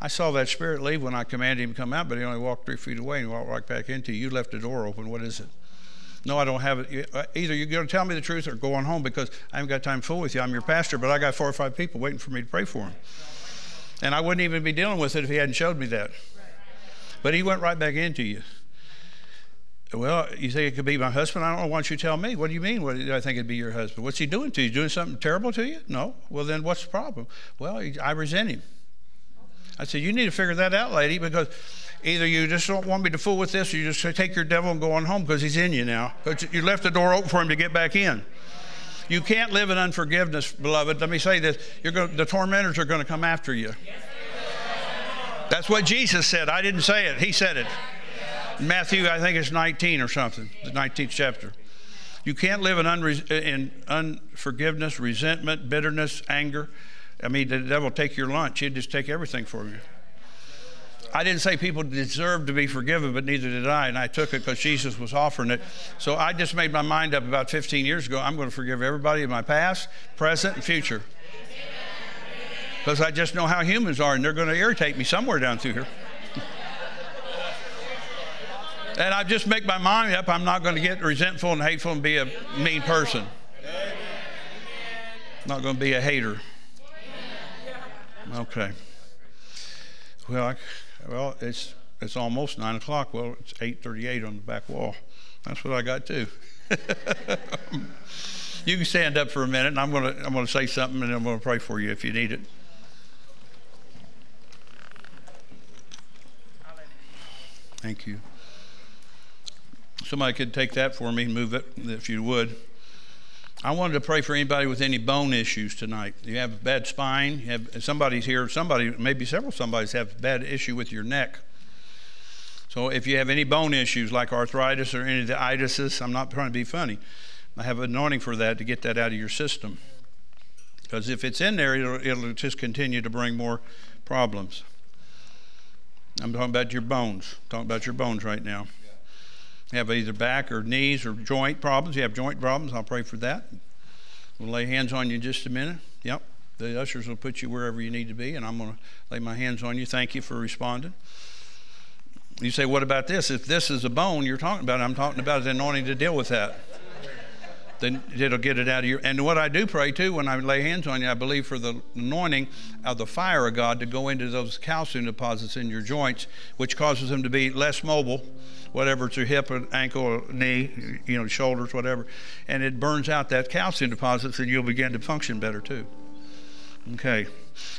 I saw that spirit leave when I commanded him to come out, but he only walked three feet away and walked right back into you. You left the door open. What is it? No, I don't have it. Uh, either you're going to tell me the truth or go on home because I haven't got time to fool with you. I'm your pastor, but I got four or five people waiting for me to pray for them. And I wouldn't even be dealing with it if he hadn't showed me that. But he went right back into you. Well, you think it could be my husband? I don't know. Why don't you tell me? What do you mean? What do I think it'd be your husband? What's he doing to you? Doing something terrible to you? No. Well, then what's the problem? Well, I resent him. I said, you need to figure that out, lady, because either you just don't want me to fool with this, or you just take your devil and go on home because he's in you now. But you left the door open for him to get back in. You can't live in unforgiveness, beloved. Let me say this: going, the tormentors are going to come after you. That's what Jesus said. I didn't say it. He said it. Matthew, I think it's 19 or something, the 19th chapter. You can't live in, unre- in unforgiveness, resentment, bitterness, anger. I mean, the devil take your lunch. He'd just take everything from you. I didn't say people deserve to be forgiven, but neither did I. And I took it because Jesus was offering it. So I just made my mind up about 15 years ago. I'm going to forgive everybody in my past, present, and future. Because I just know how humans are, and they're going to irritate me somewhere down through here. and I just make my mind up. I'm not going to get resentful and hateful and be a mean person. I'm not going to be a hater. Okay. Well, I, well, it's it's almost nine o'clock. Well, it's eight thirty-eight on the back wall. That's what I got too. you can stand up for a minute, and I'm gonna I'm gonna say something, and I'm gonna pray for you if you need it. Thank you. Somebody could take that for me and move it if you would. I wanted to pray for anybody with any bone issues tonight. You have a bad spine. You have somebody's here. Somebody, maybe several somebody's have bad issue with your neck. So if you have any bone issues like arthritis or any of the itises, I'm not trying to be funny. I have anointing for that to get that out of your system. Because if it's in there, it'll, it'll just continue to bring more problems. I'm talking about your bones. I'm talking about your bones right now. You have either back or knees or joint problems. You have joint problems, I'll pray for that. We'll lay hands on you in just a minute. Yep. The ushers will put you wherever you need to be, and I'm going to lay my hands on you. Thank you for responding. You say, What about this? If this is a bone you're talking about, I'm talking about the anointing to deal with that then it'll get it out of you. And what I do pray too when I lay hands on you, I believe for the anointing of the fire of God to go into those calcium deposits in your joints, which causes them to be less mobile, whatever it's your hip or ankle or knee, you know, shoulders, whatever. And it burns out that calcium deposits and you'll begin to function better too. Okay.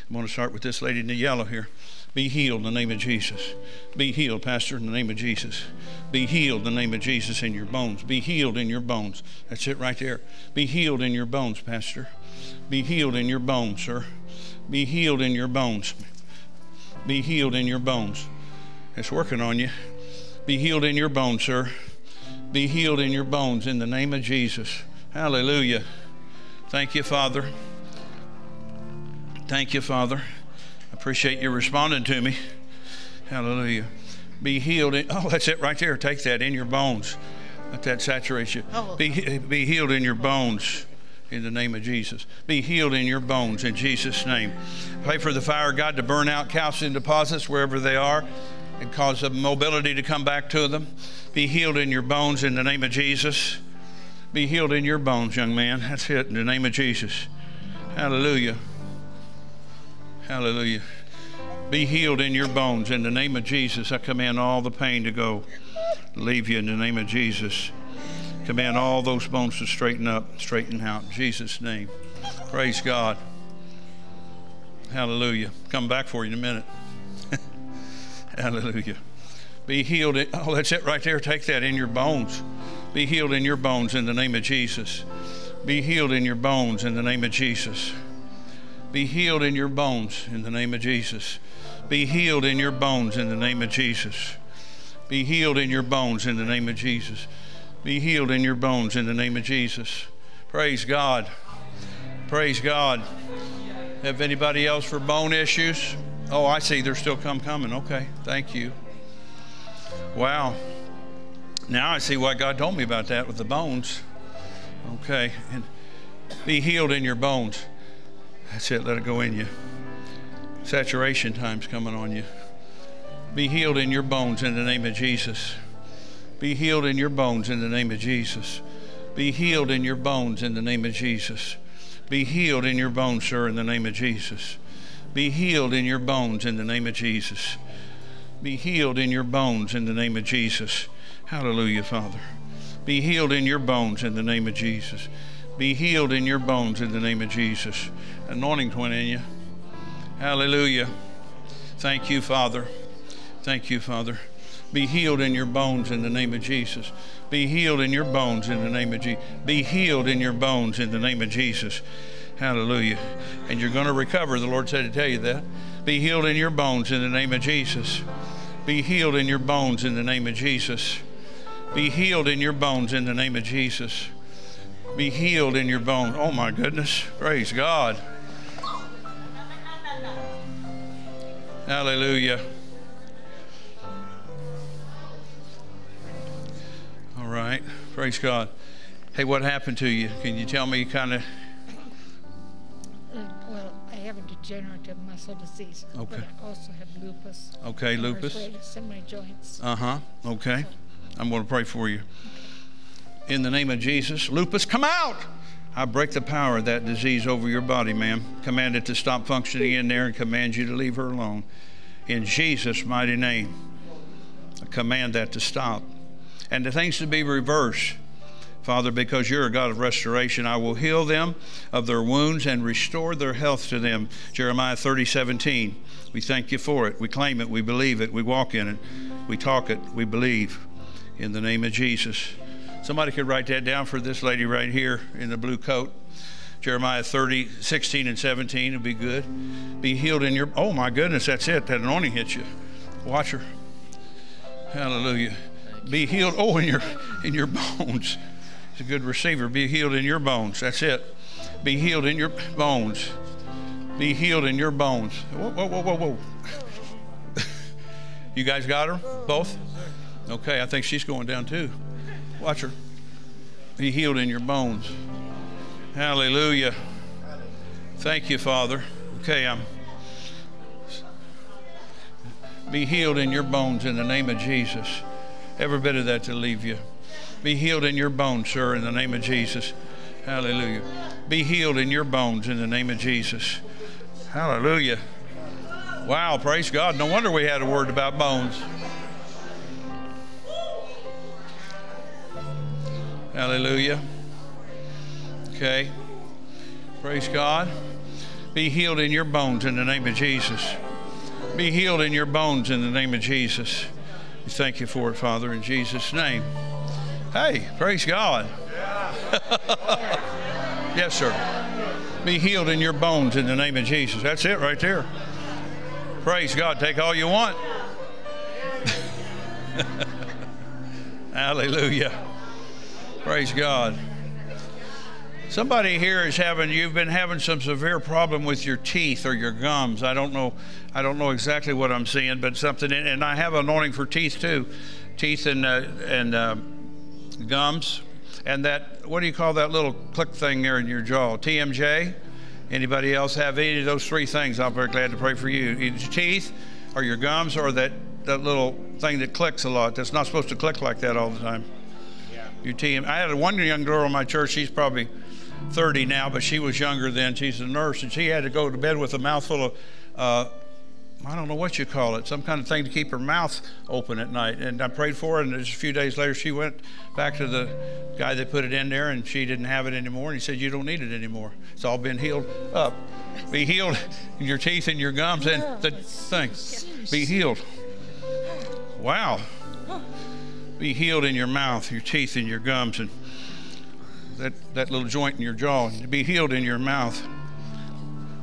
I'm going to start with this lady in the yellow here. Be healed in the name of Jesus. Be healed, Pastor, in the name of Jesus. Be healed in the name of Jesus in your bones. Be healed in your bones. That's it right there. Be healed in your bones, Pastor. Be healed in your bones, sir. Be healed in your bones. Be healed in your bones. It's working on you. Be healed in your bones, sir. Be healed in your bones in the name of Jesus. Hallelujah. Thank you, Father. Thank you, Father. Appreciate you responding to me. Hallelujah. Be healed. In, oh, that's it right there. Take that in your bones. Let that saturate you. Oh. Be, be healed in your bones in the name of Jesus. Be healed in your bones in Jesus' name. Pray for the fire of God to burn out calcium deposits wherever they are and cause the mobility to come back to them. Be healed in your bones in the name of Jesus. Be healed in your bones, young man. That's it, in the name of Jesus. Hallelujah. Hallelujah. Be healed in your bones. In the name of Jesus, I command all the pain to go. Leave you in the name of Jesus. Command all those bones to straighten up, straighten out. In Jesus' name. Praise God. Hallelujah. Come back for you in a minute. Hallelujah. Be healed. Oh, that's it right there. Take that in your bones. Be healed in your bones in the name of Jesus. Be healed in your bones in the name of Jesus. Be healed in your bones in the name of Jesus. Be healed in your bones in the name of Jesus. Be healed in your bones in the name of Jesus. Be healed in your bones in the name of Jesus. Praise God. Praise God. Have anybody else for bone issues? Oh, I see. They're still come coming. Okay. Thank you. Wow. Now I see why God told me about that with the bones. Okay. And be healed in your bones. That's it. Let it go in you. Saturation time's coming on you. Be healed in your bones in the name of Jesus. Be healed in your bones in the name of Jesus. Be healed in your bones in the name of Jesus. Be healed in your bones, sir, in the name of Jesus. Be healed in your bones in the name of Jesus. Be healed in your bones in the name of Jesus. Hallelujah, Father. Be healed in your bones in the name of Jesus. Be healed in your bones in the name of Jesus. Anointing went in you. Hallelujah. Thank you, Father. Thank you, Father. Be healed in your bones in the name of Jesus. Be healed in your bones in the name of Jesus. Be healed in your bones in the name of Jesus. Hallelujah. And you're going to recover. The Lord said to tell you that. Be healed in your bones in the name of Jesus. Be healed in your bones in the name of Jesus. Be healed in your bones in the name of Jesus. Be healed in your bones. Oh my goodness. Praise God. Hallelujah. All right. Praise God. Hey, what happened to you? Can you tell me kind of? Uh, Well, I have a degenerative muscle disease. Okay. But I also have lupus. Okay, lupus. In my joints. Uh huh. Okay. I'm going to pray for you. In the name of Jesus, lupus, come out. I break the power of that disease over your body, ma'am. Command it to stop functioning in there and command you to leave her alone. In Jesus' mighty name, I command that to stop. And the things to be reversed. Father, because you're a God of restoration, I will heal them of their wounds and restore their health to them. Jeremiah 30, 17. We thank you for it. We claim it. We believe it. We walk in it. We talk it. We believe. In the name of Jesus. Somebody could write that down for this lady right here in the blue coat. Jeremiah 30, 16 and 17 would be good. Be healed in your, oh my goodness, that's it. That anointing hits you. Watch her. Hallelujah. Be healed, oh, in your, in your bones. He's a good receiver. Be healed in your bones. That's it. Be healed in your bones. Be healed in your bones. Whoa, whoa, whoa, whoa, whoa. you guys got her? Both? Okay, I think she's going down too. Watch her. Be healed in your bones. Hallelujah. Thank you, Father. Okay, I'm. Be healed in your bones in the name of Jesus. Every bit of that to leave you. Be healed in your bones, sir, in the name of Jesus. Hallelujah. Be healed in your bones in the name of Jesus. Hallelujah. Wow, praise God. No wonder we had a word about bones. Hallelujah. Okay. Praise God. Be healed in your bones in the name of Jesus. Be healed in your bones in the name of Jesus. We thank you for it, Father, in Jesus' name. Hey, praise God. yes, sir. Be healed in your bones in the name of Jesus. That's it right there. Praise God. Take all you want. Hallelujah. Praise God. Somebody here is having you've been having some severe problem with your teeth or your gums. I don't know I don't know exactly what I'm seeing, but something and I have anointing for teeth too. Teeth and uh, and uh, gums and that what do you call that little click thing there in your jaw? TMJ? Anybody else have any of those three things? I'm very glad to pray for you. Either your teeth or your gums or that, that little thing that clicks a lot. That's not supposed to click like that all the time. I had one young girl in my church. She's probably 30 now, but she was younger then. She's a nurse, and she had to go to bed with a mouthful of, uh, I don't know what you call it, some kind of thing to keep her mouth open at night. And I prayed for her, and just a few days later, she went back to the guy that put it in there, and she didn't have it anymore. And he said, You don't need it anymore. It's all been healed up. Be healed in your teeth and your gums and the things. Be healed. Wow. Be healed in your mouth, your teeth, and your gums, and that, that little joint in your jaw. Be healed in your mouth.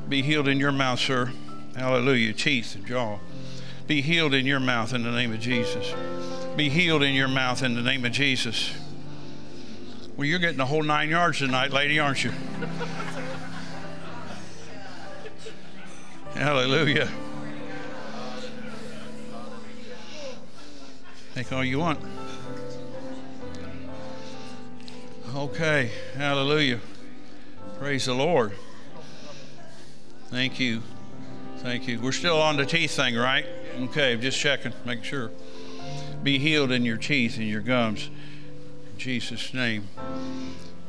Be healed in your mouth, sir. Hallelujah. Teeth and jaw. Be healed in your mouth in the name of Jesus. Be healed in your mouth in the name of Jesus. Well, you're getting the whole nine yards tonight, lady, aren't you? Hallelujah. Take all you want. Okay. Hallelujah. Praise the Lord. Thank you. Thank you. We're still on the teeth thing, right? Okay, just checking, make sure. Be healed in your teeth and your gums. In Jesus' name.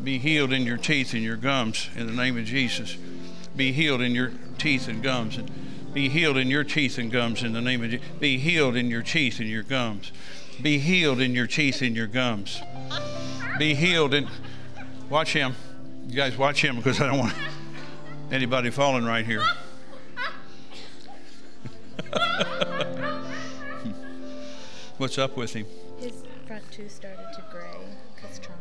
Be healed in your teeth and your gums in the name of Jesus. Be healed in your teeth and gums. Be healed in your teeth and gums in the name of Jesus. Be healed in your teeth and your gums. Be healed in your teeth and your gums. Be healed And Watch him. You guys watch him because I don't want anybody falling right here. What's up with him? His front tooth started to gray because trauma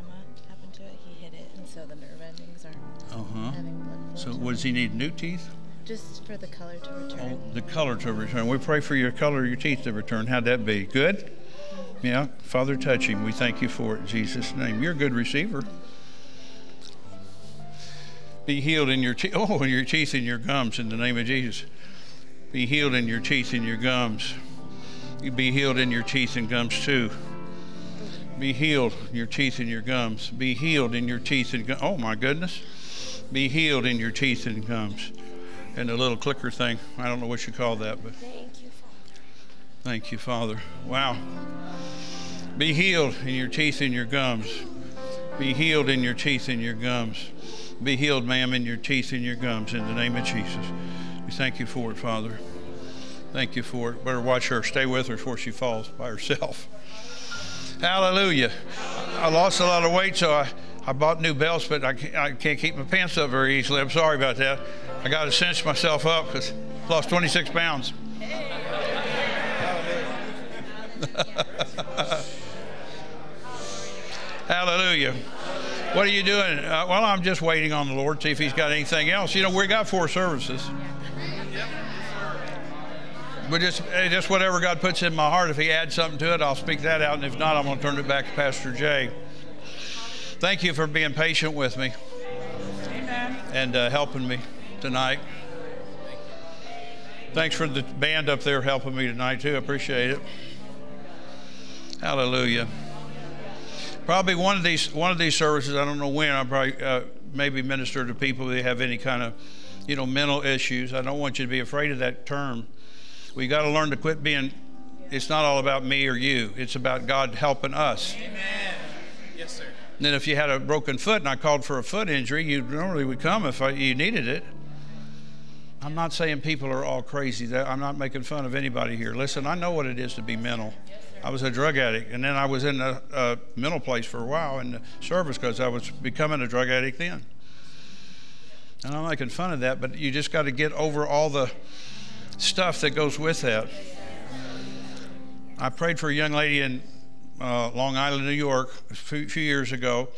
happened to it. He hit it, and so the nerve endings are Uh huh. having blood flow. So, what does he need? New teeth? Just for the color to return. Oh, the color to return. We pray for your color your teeth to return. How'd that be? Good? Yeah. Father, touch him. We thank you for it in Jesus' name. You're a good receiver. Be healed in your teeth. Oh, in your teeth and your gums in the name of Jesus. Be healed in your teeth and your gums. You be healed in your teeth and gums too. Be healed in your teeth and your gums. Be healed in your teeth and gums. Oh my goodness. Be healed in your teeth and gums. And the little clicker thing. I don't know what you call that, but. Thank you, Father. Wow. Be healed in your teeth and your gums. Be healed in your teeth and your gums. Be healed, ma'am, in your teeth and your gums in the name of Jesus. We thank you for it, Father. Thank you for it. Better watch her. Stay with her before she falls by herself. Hallelujah. I lost a lot of weight, so I, I bought new belts, but I can't, I can't keep my pants up very easily. I'm sorry about that. I got to cinch myself up because I lost 26 pounds. Hallelujah. What are you doing? Uh, well, I'm just waiting on the Lord, to see if He's got anything else. You know, we got four services. But just, eh, just whatever God puts in my heart, if He adds something to it, I'll speak that out. And if not, I'm going to turn it back to Pastor Jay. Thank you for being patient with me and uh, helping me tonight. Thanks for the band up there helping me tonight, too. I appreciate it. Hallelujah. Probably one of these one of these services. I don't know when. I'll probably uh, maybe minister to people that have any kind of, you know, mental issues. I don't want you to be afraid of that term. We got to learn to quit being. It's not all about me or you. It's about God helping us. Amen. Yes, sir. And then if you had a broken foot and I called for a foot injury, you normally would come if I, you needed it. I'm not saying people are all crazy. That- I'm not making fun of anybody here. Listen, I know what it is to be mental. I was a drug addict, and then I was in a, a mental place for a while in the service because I was becoming a drug addict then. And I'm making fun of that, but you just got to get over all the stuff that goes with that. I prayed for a young lady in uh, Long Island, New York, a few, few years ago.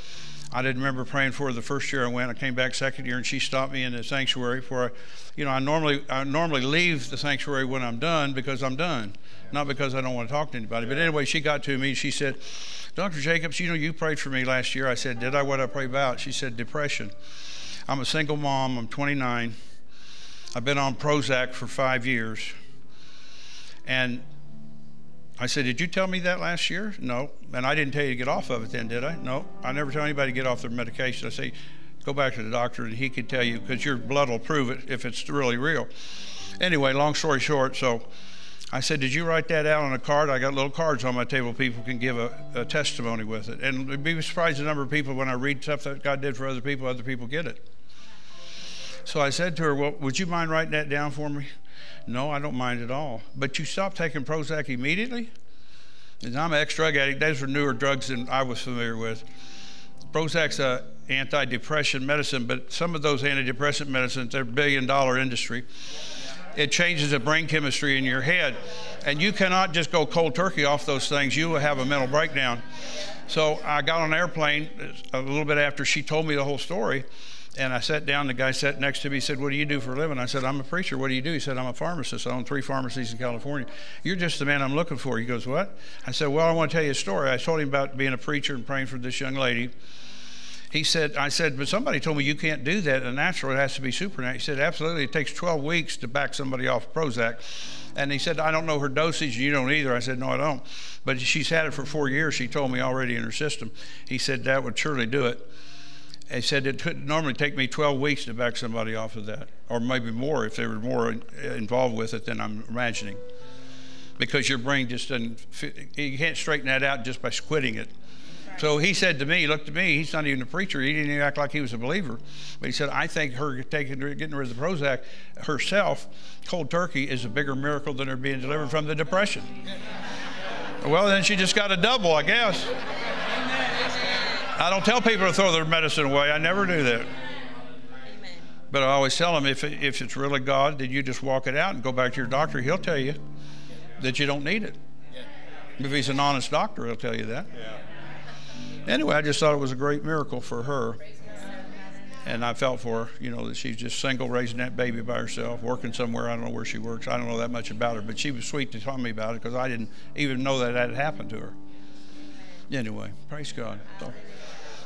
I didn't remember praying for her the first year I went. I came back second year, and she stopped me in the sanctuary. For, you know, I normally I normally leave the sanctuary when I'm done because I'm done, not because I don't want to talk to anybody. But anyway, she got to me. She said, "Dr. Jacobs, you know, you prayed for me last year." I said, "Did I? What I pray about?" She said, "Depression." I'm a single mom. I'm 29. I've been on Prozac for five years, and I said, Did you tell me that last year? No. And I didn't tell you to get off of it then, did I? No. I never tell anybody to get off their medication. I say, Go back to the doctor and he could tell you because your blood will prove it if it's really real. Anyway, long story short, so I said, Did you write that out on a card? I got little cards on my table. People can give a, a testimony with it. And you'd be surprised the number of people when I read stuff that God did for other people, other people get it. So I said to her, Well, would you mind writing that down for me? No, I don't mind at all. But you stopped taking Prozac immediately? And I'm an ex drug addict. Those were newer drugs than I was familiar with. Prozac's a anti-depression medicine, but some of those antidepressant medicines, they're billion dollar industry. It changes the brain chemistry in your head. And you cannot just go cold turkey off those things. You will have a mental breakdown. So I got on an airplane uh, a little bit after she told me the whole story. And I sat down. The guy sat next to me. He said, "What do you do for a living?" I said, "I'm a preacher." What do you do? He said, "I'm a pharmacist. I own three pharmacies in California." You're just the man I'm looking for. He goes, "What?" I said, "Well, I want to tell you a story." I told him about being a preacher and praying for this young lady. He said, "I said, but somebody told me you can't do that in natural. It has to be supernatural." He said, "Absolutely. It takes 12 weeks to back somebody off Prozac." And he said, "I don't know her dosage. You don't either." I said, "No, I don't." But she's had it for four years. She told me already in her system. He said that would surely do it. He said it would normally take me 12 weeks to back somebody off of that, or maybe more if they were more uh, involved with it than I'm imagining. Because your brain just doesn't, you can't straighten that out just by quitting it. So he said to me, he looked at me, he's not even a preacher, he didn't even act like he was a believer. But he said, I think her taking, getting rid of the Prozac herself, cold turkey, is a bigger miracle than her being delivered from the depression. Well, then she just got a double, I guess. I don't tell people to throw their medicine away. I never do that. But I always tell them if, if it's really God, then you just walk it out and go back to your doctor. He'll tell you that you don't need it. If he's an honest doctor, he'll tell you that. Anyway, I just thought it was a great miracle for her. And I felt for her, you know, that she's just single, raising that baby by herself, working somewhere. I don't know where she works. I don't know that much about her, but she was sweet to tell me about it because I didn't even know that that had happened to her. Anyway, praise God. So,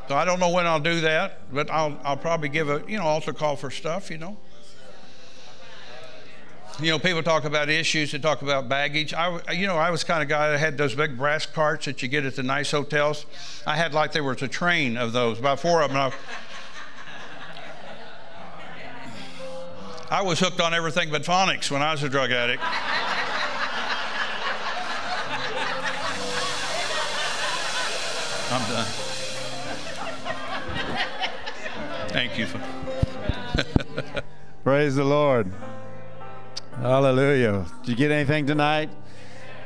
so I don't know when I'll do that, but I'll, I'll probably give a, you know, altar call for stuff, you know. You know, people talk about issues, they talk about baggage. I, you know, I was kind of guy that had those big brass carts that you get at the nice hotels. I had like there was a train of those, about four of them. I, I was hooked on everything but phonics when I was a drug addict. I'm done. Thank you. Praise the Lord. Hallelujah. Did you get anything tonight?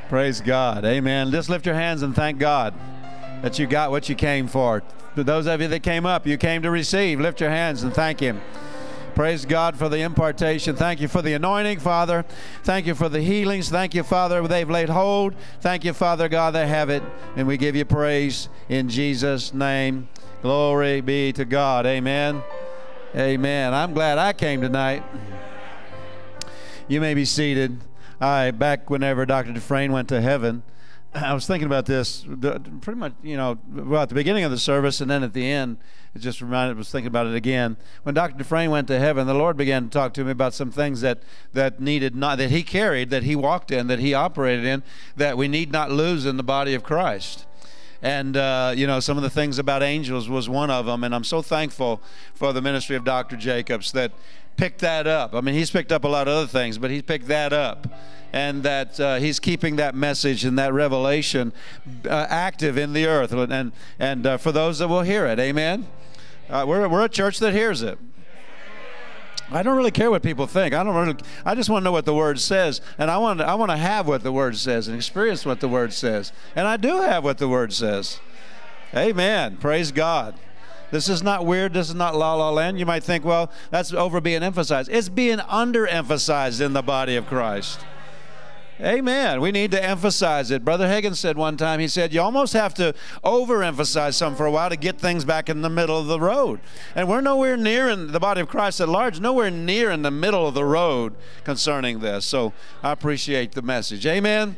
Praise God. Amen. Just lift your hands and thank God that you got what you came for. For those of you that came up, you came to receive. Lift your hands and thank Him. Praise God for the impartation. Thank you for the anointing, Father. Thank you for the healings. Thank you, Father, they've laid hold. Thank you, Father God, they have it. And we give you praise in Jesus' name. Glory be to God. Amen. Amen. I'm glad I came tonight. You may be seated. I back whenever Dr. Dufresne went to heaven, I was thinking about this pretty much, you know, well, at the beginning of the service and then at the end. It just reminded I was thinking about it again. When Dr. Dufresne went to heaven, the Lord began to talk to me about some things that that needed not that he carried, that he walked in, that he operated in, that we need not lose in the body of Christ and uh, you know some of the things about angels was one of them and i'm so thankful for the ministry of dr jacobs that picked that up i mean he's picked up a lot of other things but he's picked that up and that uh, he's keeping that message and that revelation uh, active in the earth and and uh, for those that will hear it amen uh, we're, we're a church that hears it I don't really care what people think. I don't really. I just want to know what the word says, and I want. To, I want to have what the word says and experience what the word says, and I do have what the word says. Amen. Praise God. This is not weird. This is not la la land. You might think, well, that's over being emphasized. It's being underemphasized in the body of Christ. Amen. We need to emphasize it. Brother Hagin said one time, he said, you almost have to overemphasize something for a while to get things back in the middle of the road. And we're nowhere near in the body of Christ at large, nowhere near in the middle of the road concerning this. So I appreciate the message. Amen.